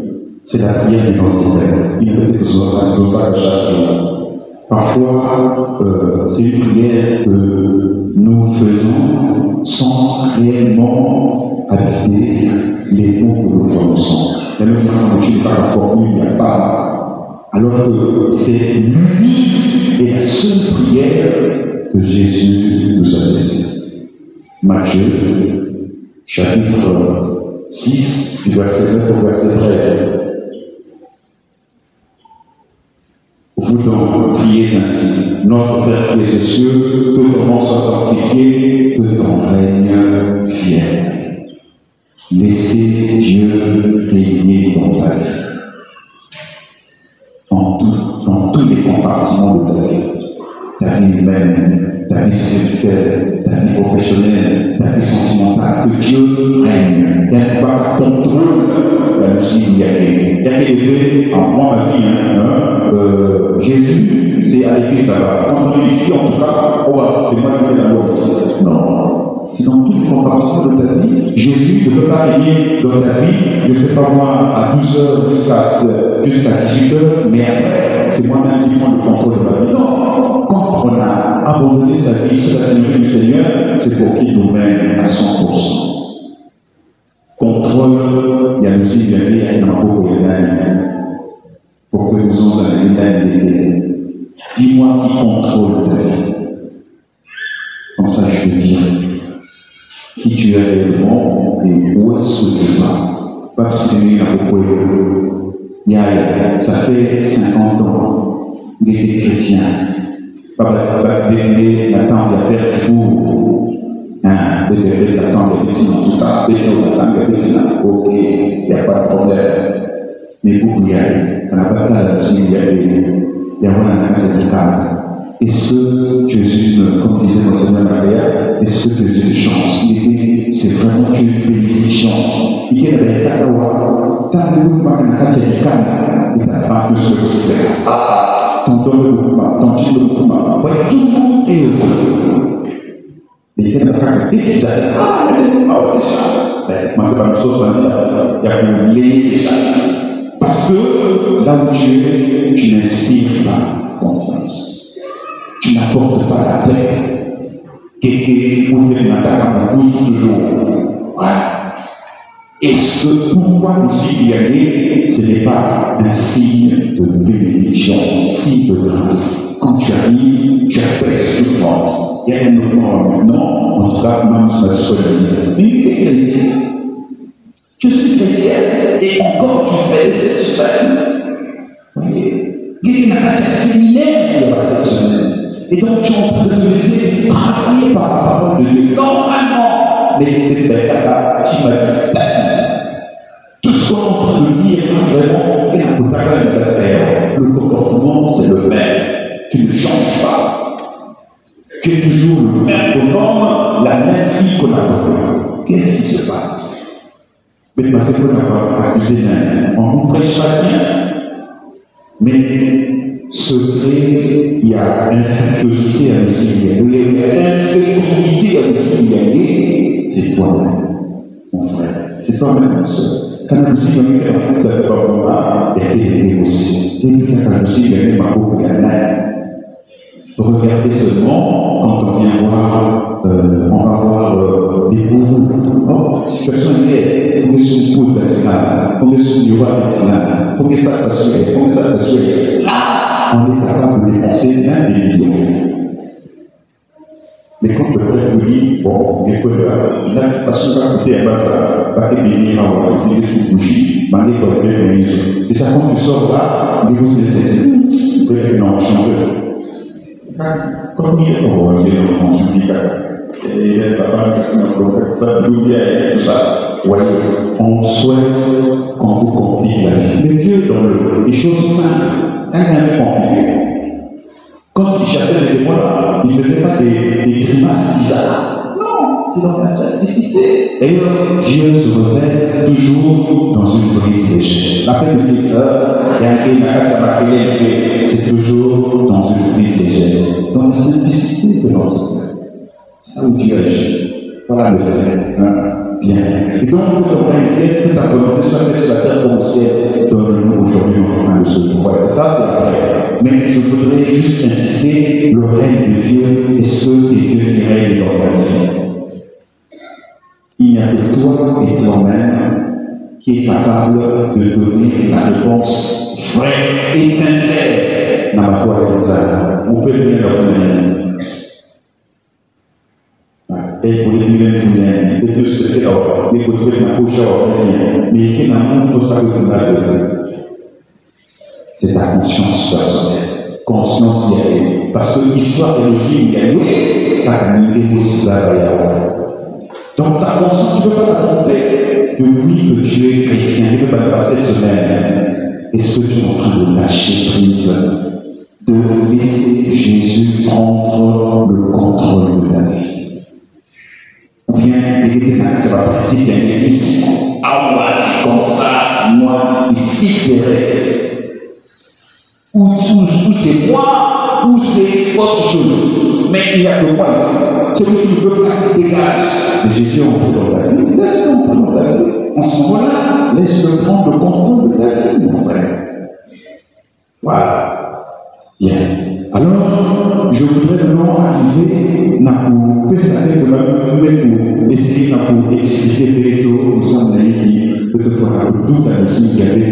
C'est la prière de notre Père. Il nous besoin chaque jour. Parfois, euh, c'est une prière que nous faisons sans réellement habiter les mots que nous prononçons. Même quand je n'ai pas la formule, il n'y a pas alors que c'est l'unique et la seule prière que Jésus nous a laissée. Matthieu, chapitre 6, du verset 9 au verset 13. Vous donc priez ainsi, Notre Père qui que ton nom soit sanctifié, que ton règne vienne. Laissez Dieu régner dans ta vie dans tous les compartiments de ta vie. Ta vie humaine, ta vie spirituelle, ta vie professionnelle, ta vie sentimentale, que Dieu règne. Il n'y a pas contrôle la musique Il y a élevé en moi ma vie. Hein, hein, euh, Jésus, c'est à l'église là-bas. Quand on est ici, en tout cas, oh, c'est moi qui fais la loi ici. Non. Toutes les compartiments de ta vie. Jésus ne peut pas régner dans ta vie, je ne sais pas moi, à 12 heures jusqu'à jusqu'à 18 heures, mais après, c'est moi-même qui prends le contrôle de ma vie. Non. Quand on a abandonné sa vie sur la Seigneur du Seigneur, c'est pour qu'il nous mène à 100%. Contrôle, il y a aussi bien dit, il y a beaucoup pour que nous soyons un état Dis-moi qui contrôle ta vie. Comme ça, je peux dire qui tu es réellement et où est-ce que tu vas. À beaucoup il y a, ça fait 50 ans des chrétiens. La tente de la terre jour. Hein, de de tout cas, de de il n'y a pas de problème. Mais pour y aller, on n'a pas de la y wana na kati ya kikanda. Est-ce que tu es une, comme disait Monseigneur Maria, tu es une chance c'est vraiment une bénédiction. Il y a des cas où, tant que parlez de ya kikanda, vous n'avez pas plus que c'est de Bukuma, ton chien de Bukuma. Voyez, tout le monde est heureux. Mais il y a des cas qui disent, ah, ah, déjà. Moi, c'est pas une que. Parce que là où tu es, tu n'inspires pas confiance. Tu n'apportes pas la paix. Pousse toujours. Et ce pourquoi nous y aller, ce n'est pas un signe de bénédiction, signe de grâce. Quand tu arrives, tu apprécies tout le monde. Il y a un moment maintenant, en tout cas, même tu es chrétien. Je suis chrétien et encore tu fais cette semaine. Voyez, il y a un séminaire là cette semaine. Et donc tu es en train de laisser travailler par la parole de Dieu. Normalement, les bébés, tu tout ce est en train de dire, vraiment, et la le comportement, c'est le même. Tu ne changes pas. Tu es toujours le même bonhomme, la même fille qu'on a Qu'est-ce qui se passe? Mais parce qu'on a accusé d'un. On ne prêche pas bien. Mais secret, il y a infectiosité à nous Il y a infectiosité à nous C'est toi-même, mon frère. C'est toi-même, mon soeur. Kana msingi wa et aussi. Et kana msingi wa mambo ya naye. Regardez seulement quand on vient voir, euh, on va voir euh, des bourreaux. Oh, si personne n'est, faut que son coup national, faut que son bureau national, que ça faut que ça passe. Là, on est capable de dépenser un millions. Quand le père vous dit, bon, il faut il n'a pas souvent coûté un bazar, pas que bénir en il est sous bougie, faut bien une Et ça, quand tu sors là, laisser. Il faut dire non, change. Comme il est, on va dire, on se dit, et papa, ça, d'où vient tout ça. Voyez, on souhaite qu'on vous complique la vie. Mais Dieu, dans les choses simples, elle n'a pas compliqué. Quand il chassait les démons il ne faisait pas des, des grimaces bizarres. Non, c'est dans la simplicité. Et Dieu se révèle toujours dans une prise d'échec. L'appel de Christ, c'est toujours dans une prise d'échec. Dans la simplicité de notre ça où Dieu. Voilà le. Hein? Bien. Et donc, nous avons été tout à volonté, soit fait sur la terre comme au ciel, donne-nous aujourd'hui en train de se Voilà, ça c'est vrai. Mais je voudrais juste insister, le règne de Dieu est ce c'est Dieu qui règne dans ta vie. Il n'y a que toi et toi-même qui est capable de donner la réponse vraie et sincère dans la foi des âmes. On peut bien leur et pour les divins et tout ce que là, les côtés de la couche mais qui n'a pas ça que tu as c'est ta conscience personnelle, conscientielle. Parce que l'histoire est aussi gagnée par l'idée aussi Donc ta conscience, tu ne peux pas la tromper. Depuis que tu es chrétien, tu ne peux pas cette semaine. Est-ce que tu es en train de lâcher prise, de laisser Jésus prendre le contrôle de ta vie Ou bien il était là, tu vas passer des minutes, ah, c'est comme ça, moi, il fixe les ou, ou, c'est moi, ou c'est autre chose. Mais il n'y a que moi ici. Celui qui ne veut pas dégage. Jésus, on peut dans la vie. Laisse-le prendre la vie. En ce moment-là, laisse-le prendre le contrôle de la vie, mon frère. Voilà. Bien. Alors, je voudrais maintenant arriver dans pour pésager de ma pour essayer pour expliquer tout au sein de l'équipe, peut-être pour tout la musique qu'il y avait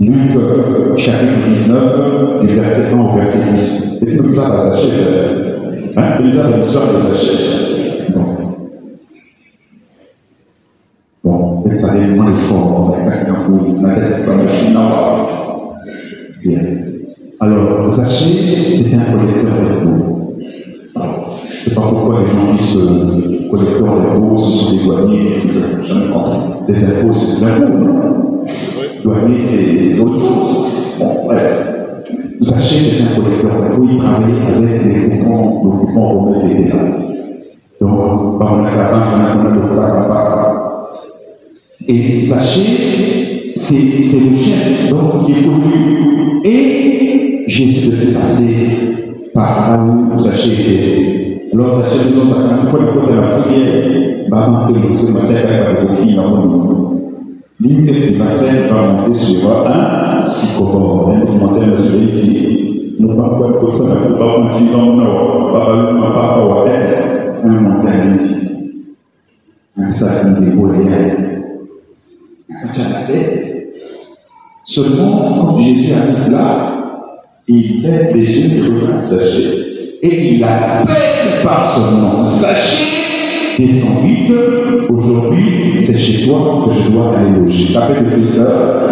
Luc chapitre 19, du verset 1 au verset 10. C'est comme ça va s'acheter. Hein? Va l'histoire de s'acheter. Bon. Bon, peut-être ça est moins fort. Pour la tête comme Bien. Alors, Zachée, c'était un collecteur de. Je ne sais pas pourquoi les gens disent que collecteur de ce sont des douaniers, jamais compris. Les impôts, c'est des impôts, non? C'est autre chose. Bon, bref. Zachée était un collecteur travaillait avec les occupants, l'occupant romain qui était là. Donc, bah, on a la base, on a le papa. Et Zachée, c'est le chef, donc il est connu. Et Jésus devait passer par là Zachée était. Alors nous dit, pourquoi le côté de la fourrière va monter ce matin avec vos filles le Lui, qu'est-ce qu'il va monter sur un sycomore. Un commentaire de celui dit, nous pas quoi que ça, ne pas nord, pas à un montagne dit. Un sac de dévoilé. Seulement, quand Jésus arrive là, il lève les yeux Zachée. Et il appelle par son nom. Descends vite. Aujourd'hui, c'est chez toi que je dois aller loger. T'appelles le Christeur.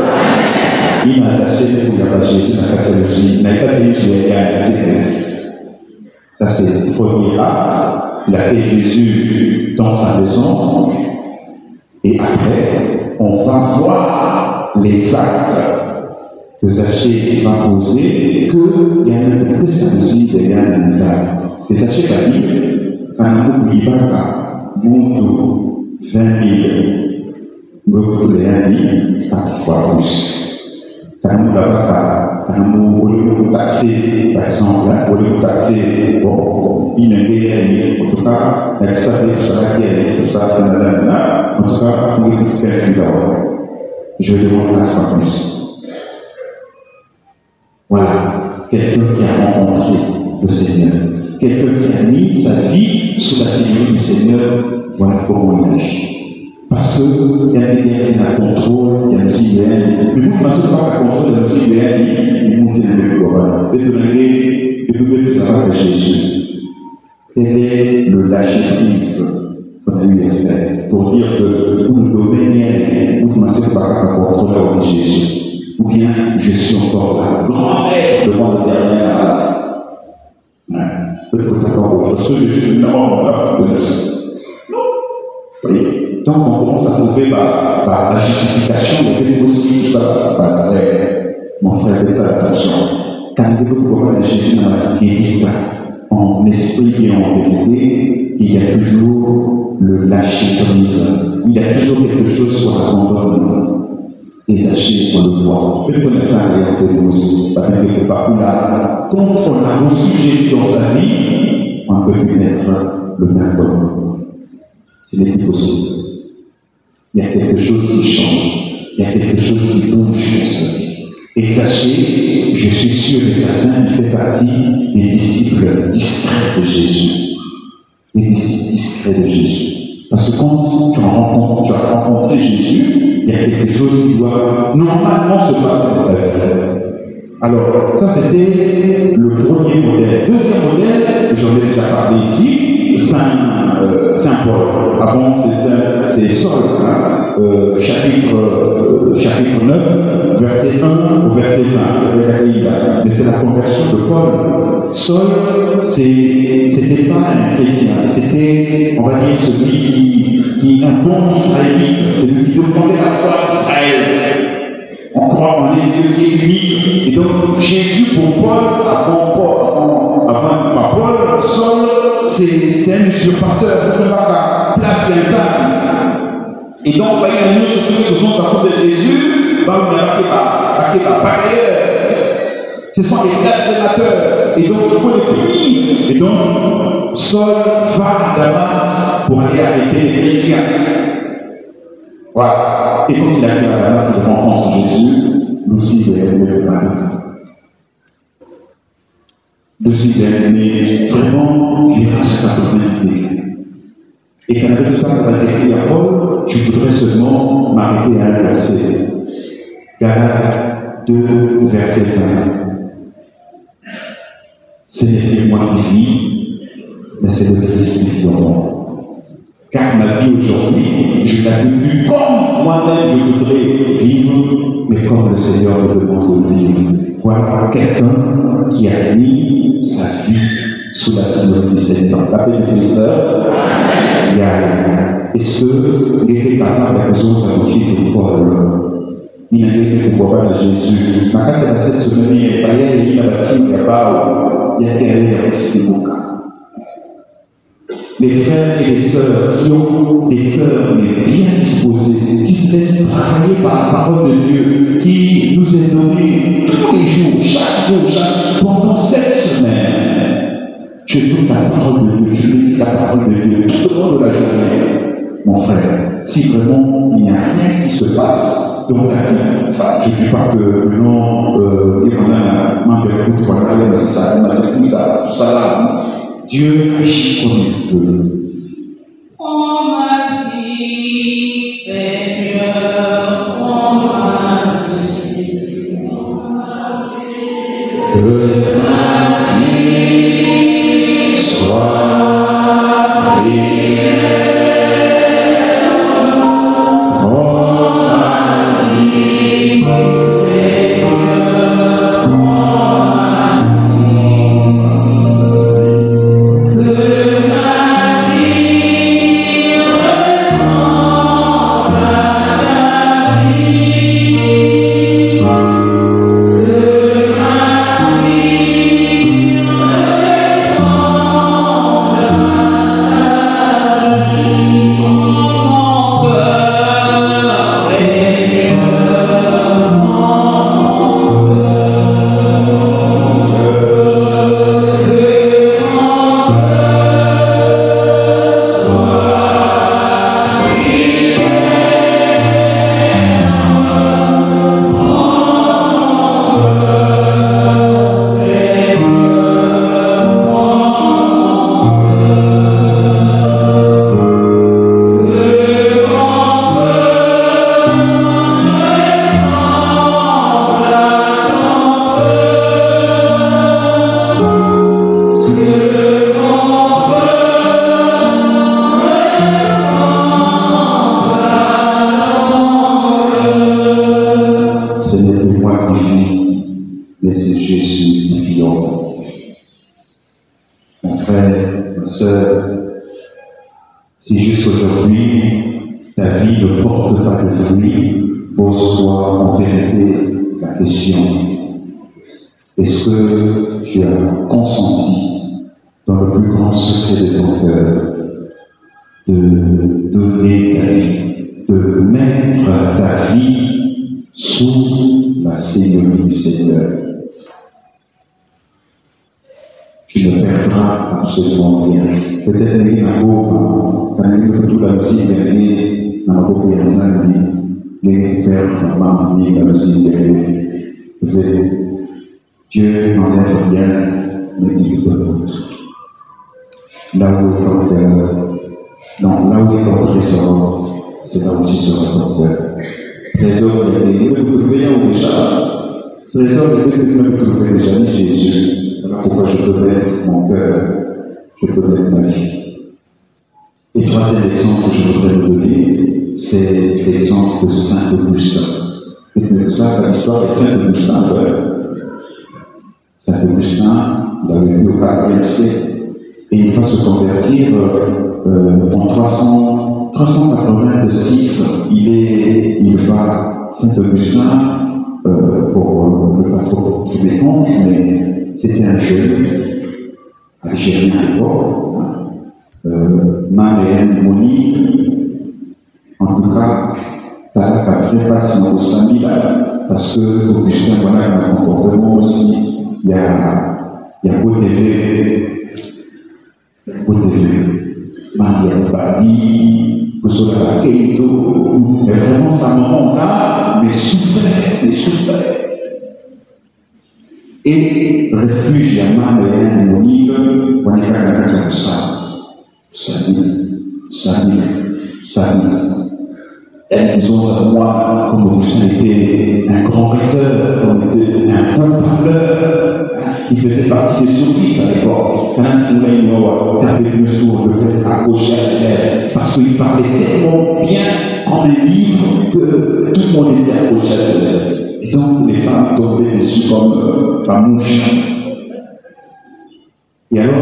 Il m'a Zachée, mais il n'y a pas Jésus, il n'a pas Jésus. Il n'a pas il a Ça, c'est le premier acte. Il a fait Jésus dans sa maison. Et après, on va voir les actes que Zachée va poser, qu'il y a que ça aussi derrière les misères. Et Zachée va dire, y va, monte 20 000, beaucoup de rien quatre fois plus. Quand taxer, par exemple, on veut taxer, bon, il a en tout cas, avec ça, ça va être, ça, en tout cas, faire Je demande quatre fois plus. Voilà, quelqu'un qui a rencontré le Seigneur, quelqu'un qui a mis sa vie sous la sécurité du Seigneur, voilà comment il agit. Parce qu'il y a des guerres qui contrôle, il y a CIBN, mais vous pensez pas qu'à contrôle, il y a CIBN, il monte dans le global. Et de l'année, et de que ça va avec Jésus. Quel est le lâcher prise qu'on a faire pour dire que vous ne devez rien, vous ne commencez pas à contrôler avec Jésus ou bien je suis encore là, grand-mère devant le dernier là. La. Voyez, donc on commence à trouver par, par la justification de possible, ça, pas frère. Mon frère, faites ça attention. Quand vous de Jésus dans la guérite, en esprit et en vérité, il y a toujours le lâcher prise. Il y a toujours quelque chose sur l'abandon les achats pour le là, quand on a reçu Jésus dans sa vie, on peut plus être le même homme. Ce n'est plus possible. Il y a quelque chose qui change. Il y a quelque chose qui bouge dans sa vie. Et sachez, je suis sûr et certain qu'il fait partie des disciples discrets de Jésus. Les disciples discrets de Jésus. Parce que quand tu as rencontré, Jésus, il y a quelque chose qui doit normalement se passer. Alors, ça c'était le premier modèle. Deuxième modèle, j'en ai déjà parlé ici, Saint, euh. Avant, c'est Saul, euh, chapitre, euh, chapitre 9, verset 1 au verset 20. C'est Mais c'est la conversion de Paul. Saul, c'était pas un chrétien, c'était, on va dire, celui qui, qui un bon israélite, celui qui défendait la foi d'Israël. On croit en les est unique. Et donc, Jésus pour Paul, avant Paul, avant, Paul, Saul, c'est un usurpateur, pas place les âmes. Et donc, il y a une chose qui sont à de Jésus, va vous marquer par barrière. Ce sont des blasphémateurs. Et donc, il faut les punir. Et donc, Saul va à pour aller arrêter les chrétiens. Voilà. Et il arrive à Damas, il rencontre Jésus, Lucie est le mari. Lucie est vraiment virage côté Et quand le temps va à Paul, je voudrais seulement m'arrêter à un verset. Galates 2, verset 20. Ce n'est plus moi qui vis, mais c'est le Christ qui vit en. Car ma vie aujourd'hui, je la plus comme moi-même je voudrais vivre, mais comme le Seigneur me demande de vivre. Voilà quelqu'un qui a mis sa vie sous la symbole du Seigneur. La paix du Seigneur. Est-ce que les capables de raison s'agit de n'a pour voir Jésus. Ma carte de cette semaine, il y a il y a bâti, il y a les frères et les sœurs qui ont des cœurs bien disposés, qui se laissent travailler par la parole de Dieu, qui nous est donné tous les jours, chaque jour, chaque, pendant cette semaine. Je toute la parole de Dieu, je lis la parole de Dieu tout au long de la journée. Mon frère, si vraiment il n'y a rien qui se passe dans ta vie, je ne dis pas que euh, il y en a Dieu agit comme il veut. C'était un jeune algérien à l'époque, euh, Marianne Moni, en tout cas, t'as fait passer au parce que Augustin, voilà, il a un comportement aussi, il y a, il y a beau Maria Badi, Kosola Keito, mais vraiment ça me rend là, mais souffrait, mais souffrait. Et refuge à Monique, on est à la ça. Salut, salut, salut. Elle nous à moi, comme Augustin était un grand rêveur, comme était un bon parleur. Il faisait partie des sophistes à l'époque. Il voulait une avec le sourd, le fait à ses lèvres, parce qu'il parlait tellement bien en des livres que tout le monde était à lèvres. Et donc les femmes tombaient dessus comme la. Et alors,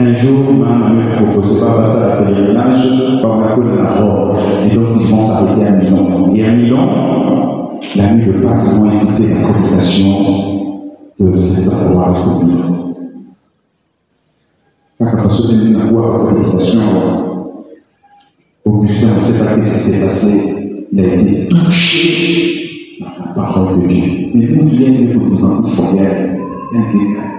un jour, ma mère proposé pas passer à la pèlerinage par la cour de la robe. Et donc, ils vont s'arrêter à Milan. Et à Milan, la nuit de Pâques, ils vont écouter la communication de de Milan. Quand on se dit la voix la communication, Augustin, on ne sait pas ce qui s'est passé. Il a été touché parole de Dieu. Mais y a une communication fourrière, un détail.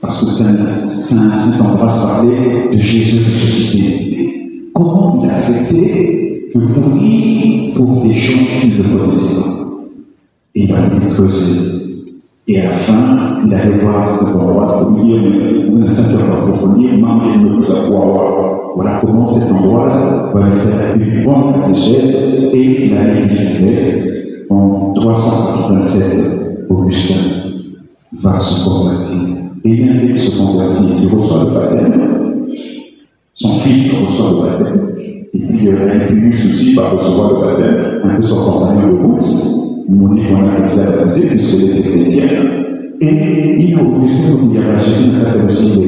Parce que Saint, Ambroise parlait de Jésus ressuscité. Comment il a accepté de mourir pour des gens qu'il ne connaissait pas? Et il va lui creuser. Et à la fin, il allait voir Saint Ambroise pour lui dire, vous n'avez pas approfondir, manquez de nous avoir. Voilà comment cet Ambroise va lui faire une bonne catéchèse et il a été en 387, Augustin va se convertir. Et il vient de se convertir, il reçoit le baptême. Son fils reçoit le baptême. Et puis il aurait eu souci par recevoir le baptême, un peu son compagnon de route. Monique, on a déjà passé, puisqu'il était chrétien. Et il Augustin, comme il y a Jésus, il a fait aussi des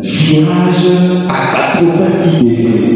virage à 80 degrés.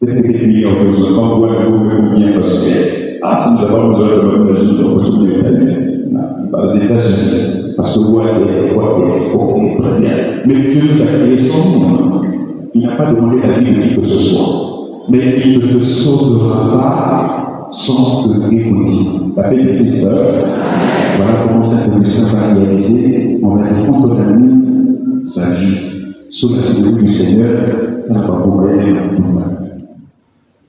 Peut-être que les on peut vous envoyer un mot bien parce que, ah, si nous avons besoin de votre Jésus, on peut tout les Aux États-Unis parce que roi est roi est très bien. Mais Dieu nous. Il n'a pas demandé la vie de qui que ce soit. Mais il ne te sauvera pas sans te réunir. La paix de Christ, voilà comment cette évolution va réaliser. On va contre l'ami sa vie. Sous la sécurité du Seigneur, on va pouvoir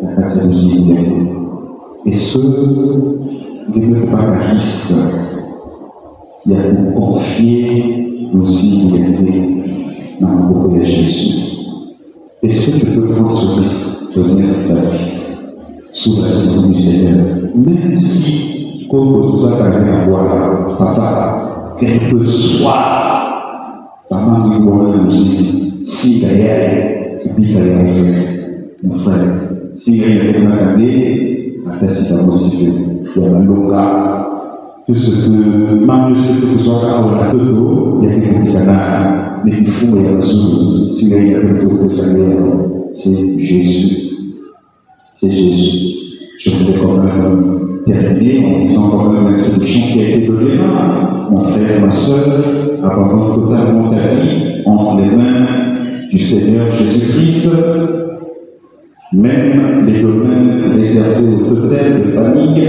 qui la catégorie Et ce, ne pas la risque il a nous confier nos libertés dans le corps de Jésus. Est-ce que tu peux prendre ce risque de vie sous la sécurité du Seigneur, même si, comme vous avez à voir, papa, quel que soit, papa nous voit aussi, si d'ailleurs, tu puis d'ailleurs, mon frère, si il y a la tête est aussi il y a un longue que ce que manusia itu seorang orang itu yang dibuktikan les plus fous et en s'il y a plutôt que c'est Jésus. C'est Jésus. Je voudrais quand même terminer en disant quand même l'introduction qui a été donnée là. Mon frère, ma soeur, avoir totalement ta vie entre les mains du Seigneur Jésus-Christ, même les domaines réservés au totem de famille,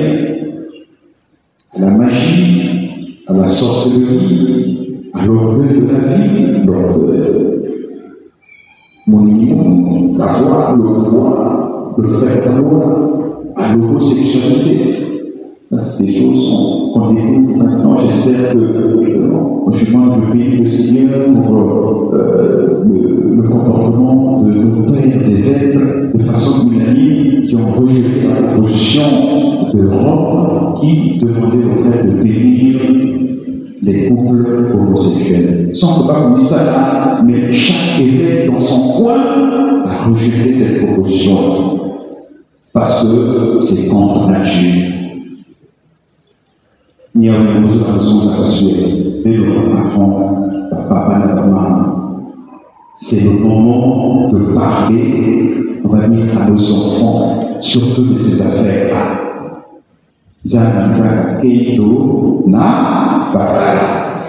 à la magie, à la sorcellerie, à l'orgueil de la vie, l'orgueil. Mon niveau, la le pouvoir, le faire valoir, à l'homosexualité. Ces choses qu'on découvre maintenant. J'espère que euh, je prie le Seigneur pour euh, le, comportement de nos pères et pères de façon unanime qui ont rejeté la proposition de Rome qui demandait au fait de bénir les couples homosexuels. Sans que pas comme ça mais chaque évêque dans son coin a rejeté cette proposition. parce que c'est contre nature. Ni a une raison à s'assurer, mais le parent, papa, la maman, c'est le moment de parler, on va dire, à nos enfants, surtout de ces affaires-là. Zanaka Keito na Bakara.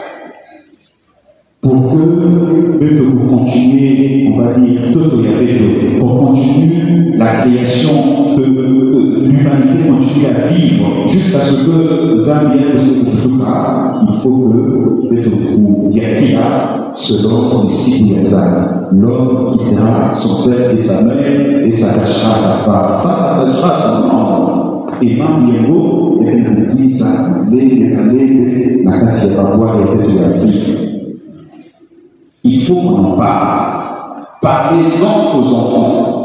Pour que, que vous continuez, on va dire, tout avec pour continuer la création, que l'humanité continue à vivre jusqu'à ce que Zambia ne se trouve pas, il faut que Beethoven Yakira selon les des âmes. L'homme quittera son père et sa mère et s'attachera à sa femme, pas s'attachera à son enfant. Et mambo yango yakikukuisa lenge na lenge na kati ya babwari ya petu ya Afrique. Il faut en parle. Parlez-en aux enfants.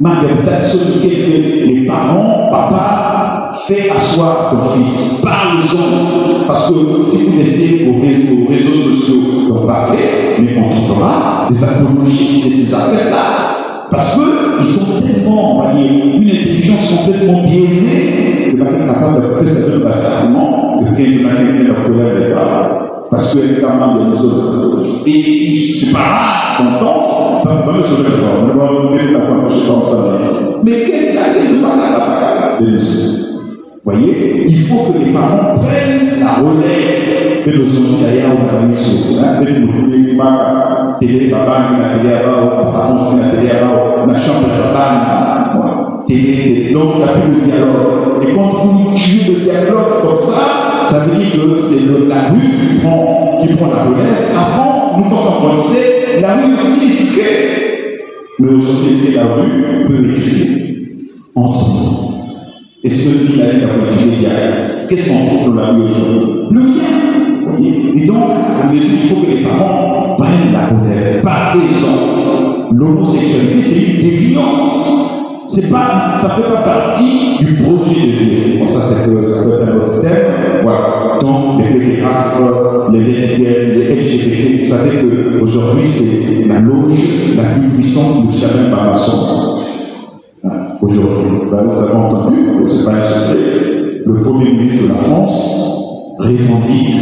Margarita, ce que les parents, papa, fait asseoir ton fils. Parle-en. Parce que si vous laissez aux réseaux, aux réseaux sociaux d'en parler, mais on trouvera des apologistes de ces affaires-là. Parce qu'ils sont tellement, on va dire, une intelligence complètement biaisée que ma capable de couper cette œuvre facilement que quelqu'un de la colère n'est pas. Parce qu'elle est capable de les autres. Et c'est pas content, pas me sauver le corps, ne va pas la. Mais quelle année de parler de voyez, il faut que les parents prennent la relève de nos anciens ou de la mission. De nous pas télé, papa, la télé là-bas, papa, on la télé là-bas, la chambre papa, télé, donc il n'y a plus de dialogue. Et quand vous tuez le dialogue comme ça, ça veut dire que c'est la rue qui prend, qui prend la relève. Avant, nous, quand on connaissait, la rue aussi éduquait. Mais aujourd'hui, c'est la rue peut éduquer entre nous. Est-ce que si la a politique qu'est-ce qu'on trouve dans la rue aujourd'hui? Plus rien. Et donc, il faut que les parents prennent la relève, parlez-en. L'homosexualité, c'est une déviance. C'est pas, ça ne fait pas partie du projet de Dieu. Bon, ça, peut, ça peut être un autre thème. Voilà. Donc, les pédérastes, les lesbiennes, les LGBT, vous savez qu'aujourd'hui, c'est la loge la plus puissante du jamais par la. Aujourd'hui, ben, nous avons entendu, ce n'est pas un secret, le Premier ministre de la France revendique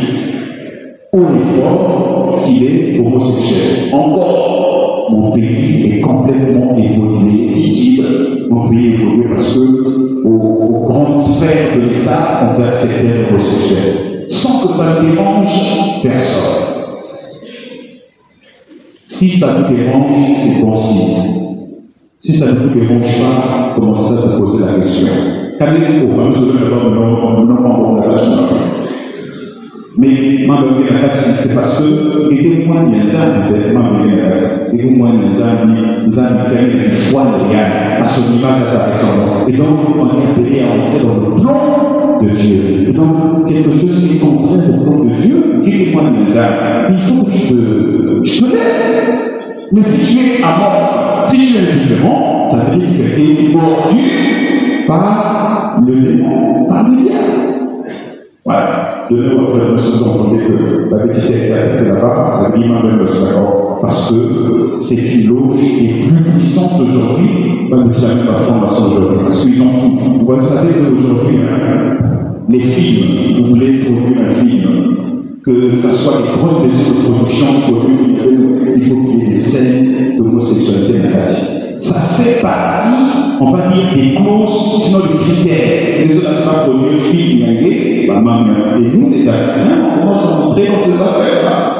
haut et qu'il est homosexuel. Encore, mon pays est complètement évolué, dit-il. Mon pays est évolué parce que aux, grandes sphères de l'État, on peut accepter l'homosexuel. Sans que ça dérange personne. Si ça vous dérange, c'est bon signe. Si ça ne vous dérange pas, commencez à se poser la question. Qu'allez-vous pour Nous sommes d'abord non la Mais ma tâche, c'est parce que, et moi, des amis, ma et moi, amis, des amis qui ont une foi légale à son image, à sa personne. Et donc, on est appelé à entrer dans le plan de Dieu. Donc, quelque chose qui est contraire au plan de Dieu, amis, il faut que je je te lève. Mais si tu es à mort, si tu es différent, ça veut dire que tu es mordu par le démon, par le diable. Voilà. De nouveau, nous sommes entendus que la petite qui a été là-bas, dit même de d'accord. Parce que c'est loge qui est plus puissante aujourd'hui, pas de jamais la formation aujourd'hui. Parce qu'ils ont, vous savez qu'aujourd'hui, les films, vous voulez produire un film, que ce soit des grandes productions produits, il faut qu'il y ait des scènes d'homosexualité négative. Ça fait partie, on va dire, des clauses, sinon des critères. Les autres pas film gay, bah, et nous, les Africains, on commence à montrer dans ces affaires-là.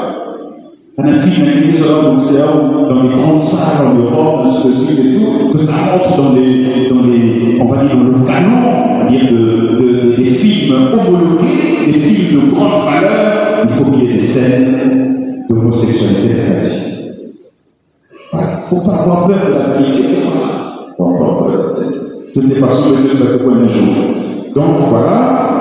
Un film les autres dans les grandes salles en Europe, de ce et tout, que ça rentre dans les, dans les, on va dire, dans le canon, on va dire, de, de, des films homologués, des films de grande valeur, il faut qu'il y ait des scènes d'homosexualité négative. Il ne faut pas avoir peur de la vérité. Pas avoir peur. Toutes les façons de Dieu se point un jour. Donc voilà,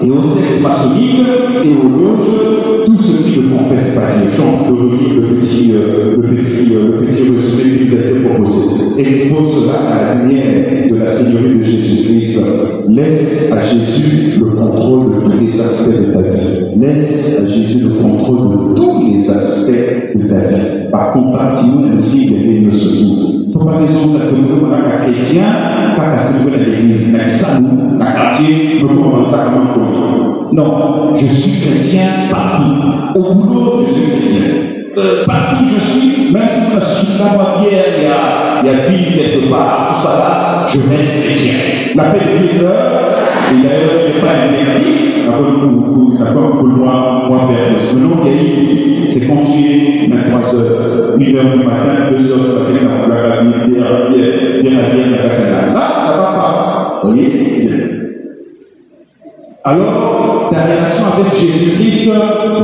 et au cercle maçonnique et aux loges, tout ce qui ne confesse pas les gens, le petit, euh, le petit, euh, le petit résumé qui nous a été proposé. Expose cela à la lumière de la Seigneurie de Jésus-Christ. Laisse à Jésus le contrôle de tous les aspects de ta vie. Laisse à Jésus le contrôle de tous les aspects de ta vie. Par contre, nous secours. Il ne pas autres, ça que nous, on a chrétien, kasi moko na l'église na kisangu na quartier moko bamanzaka makolo non je suis chrétien partout. Au boulot je suis chrétien. Euh, partout je suis, même si je suis ma pierre, il y a, il y a vie quelque part, tout ça là, je reste chrétien. La paix de Christ, et d'ailleurs, il n'est pas un déclic, d'accord, pour moi, moi faire le nom qui c'est quand tu es 23 heures, 1 heure du matin, 2 heures du matin, la vie, bien, bien, bien, bien, Là, ça va pas. Vous voyez alors, ta relation avec Jésus-Christ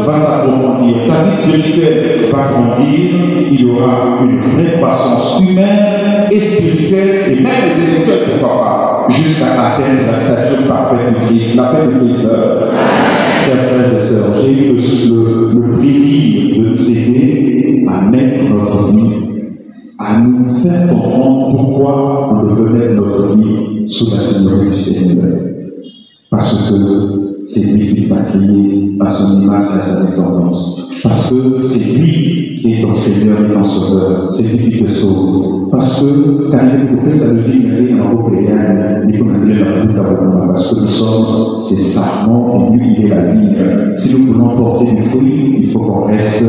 va s'approfondir, ta vie spirituelle va grandir, il y aura une vraie croissance humaine et spirituelle et même intellectuelle, pourquoi pas, jusqu'à atteindre la stature parfaite du Christ. La paix de Christ, chers frères et sœurs, j'ai le, le, plaisir de nous aider à mettre notre vie, à nous faire comprendre pourquoi on devait mettre notre vie sous la Seigneurie du Seigneur. Parce que c'est lui qui va créer à son image et à sa descendance. Parce que c'est lui qui est ton Seigneur et ton Sauveur. C'est lui qui te sauve. Parce que quand il coupé sa musique, il dans vos prières, il la route à Parce que nous sommes ses sarments et lui, il est la vie. Si nous voulons porter du fruit, il faut qu'on reste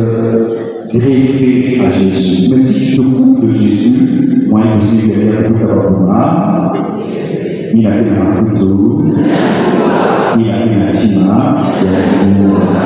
greffé à Jésus. Mais si je coupe de Jésus, moi, il aussi derrière le il a fait un couteau. ya yatima ya kimungu ya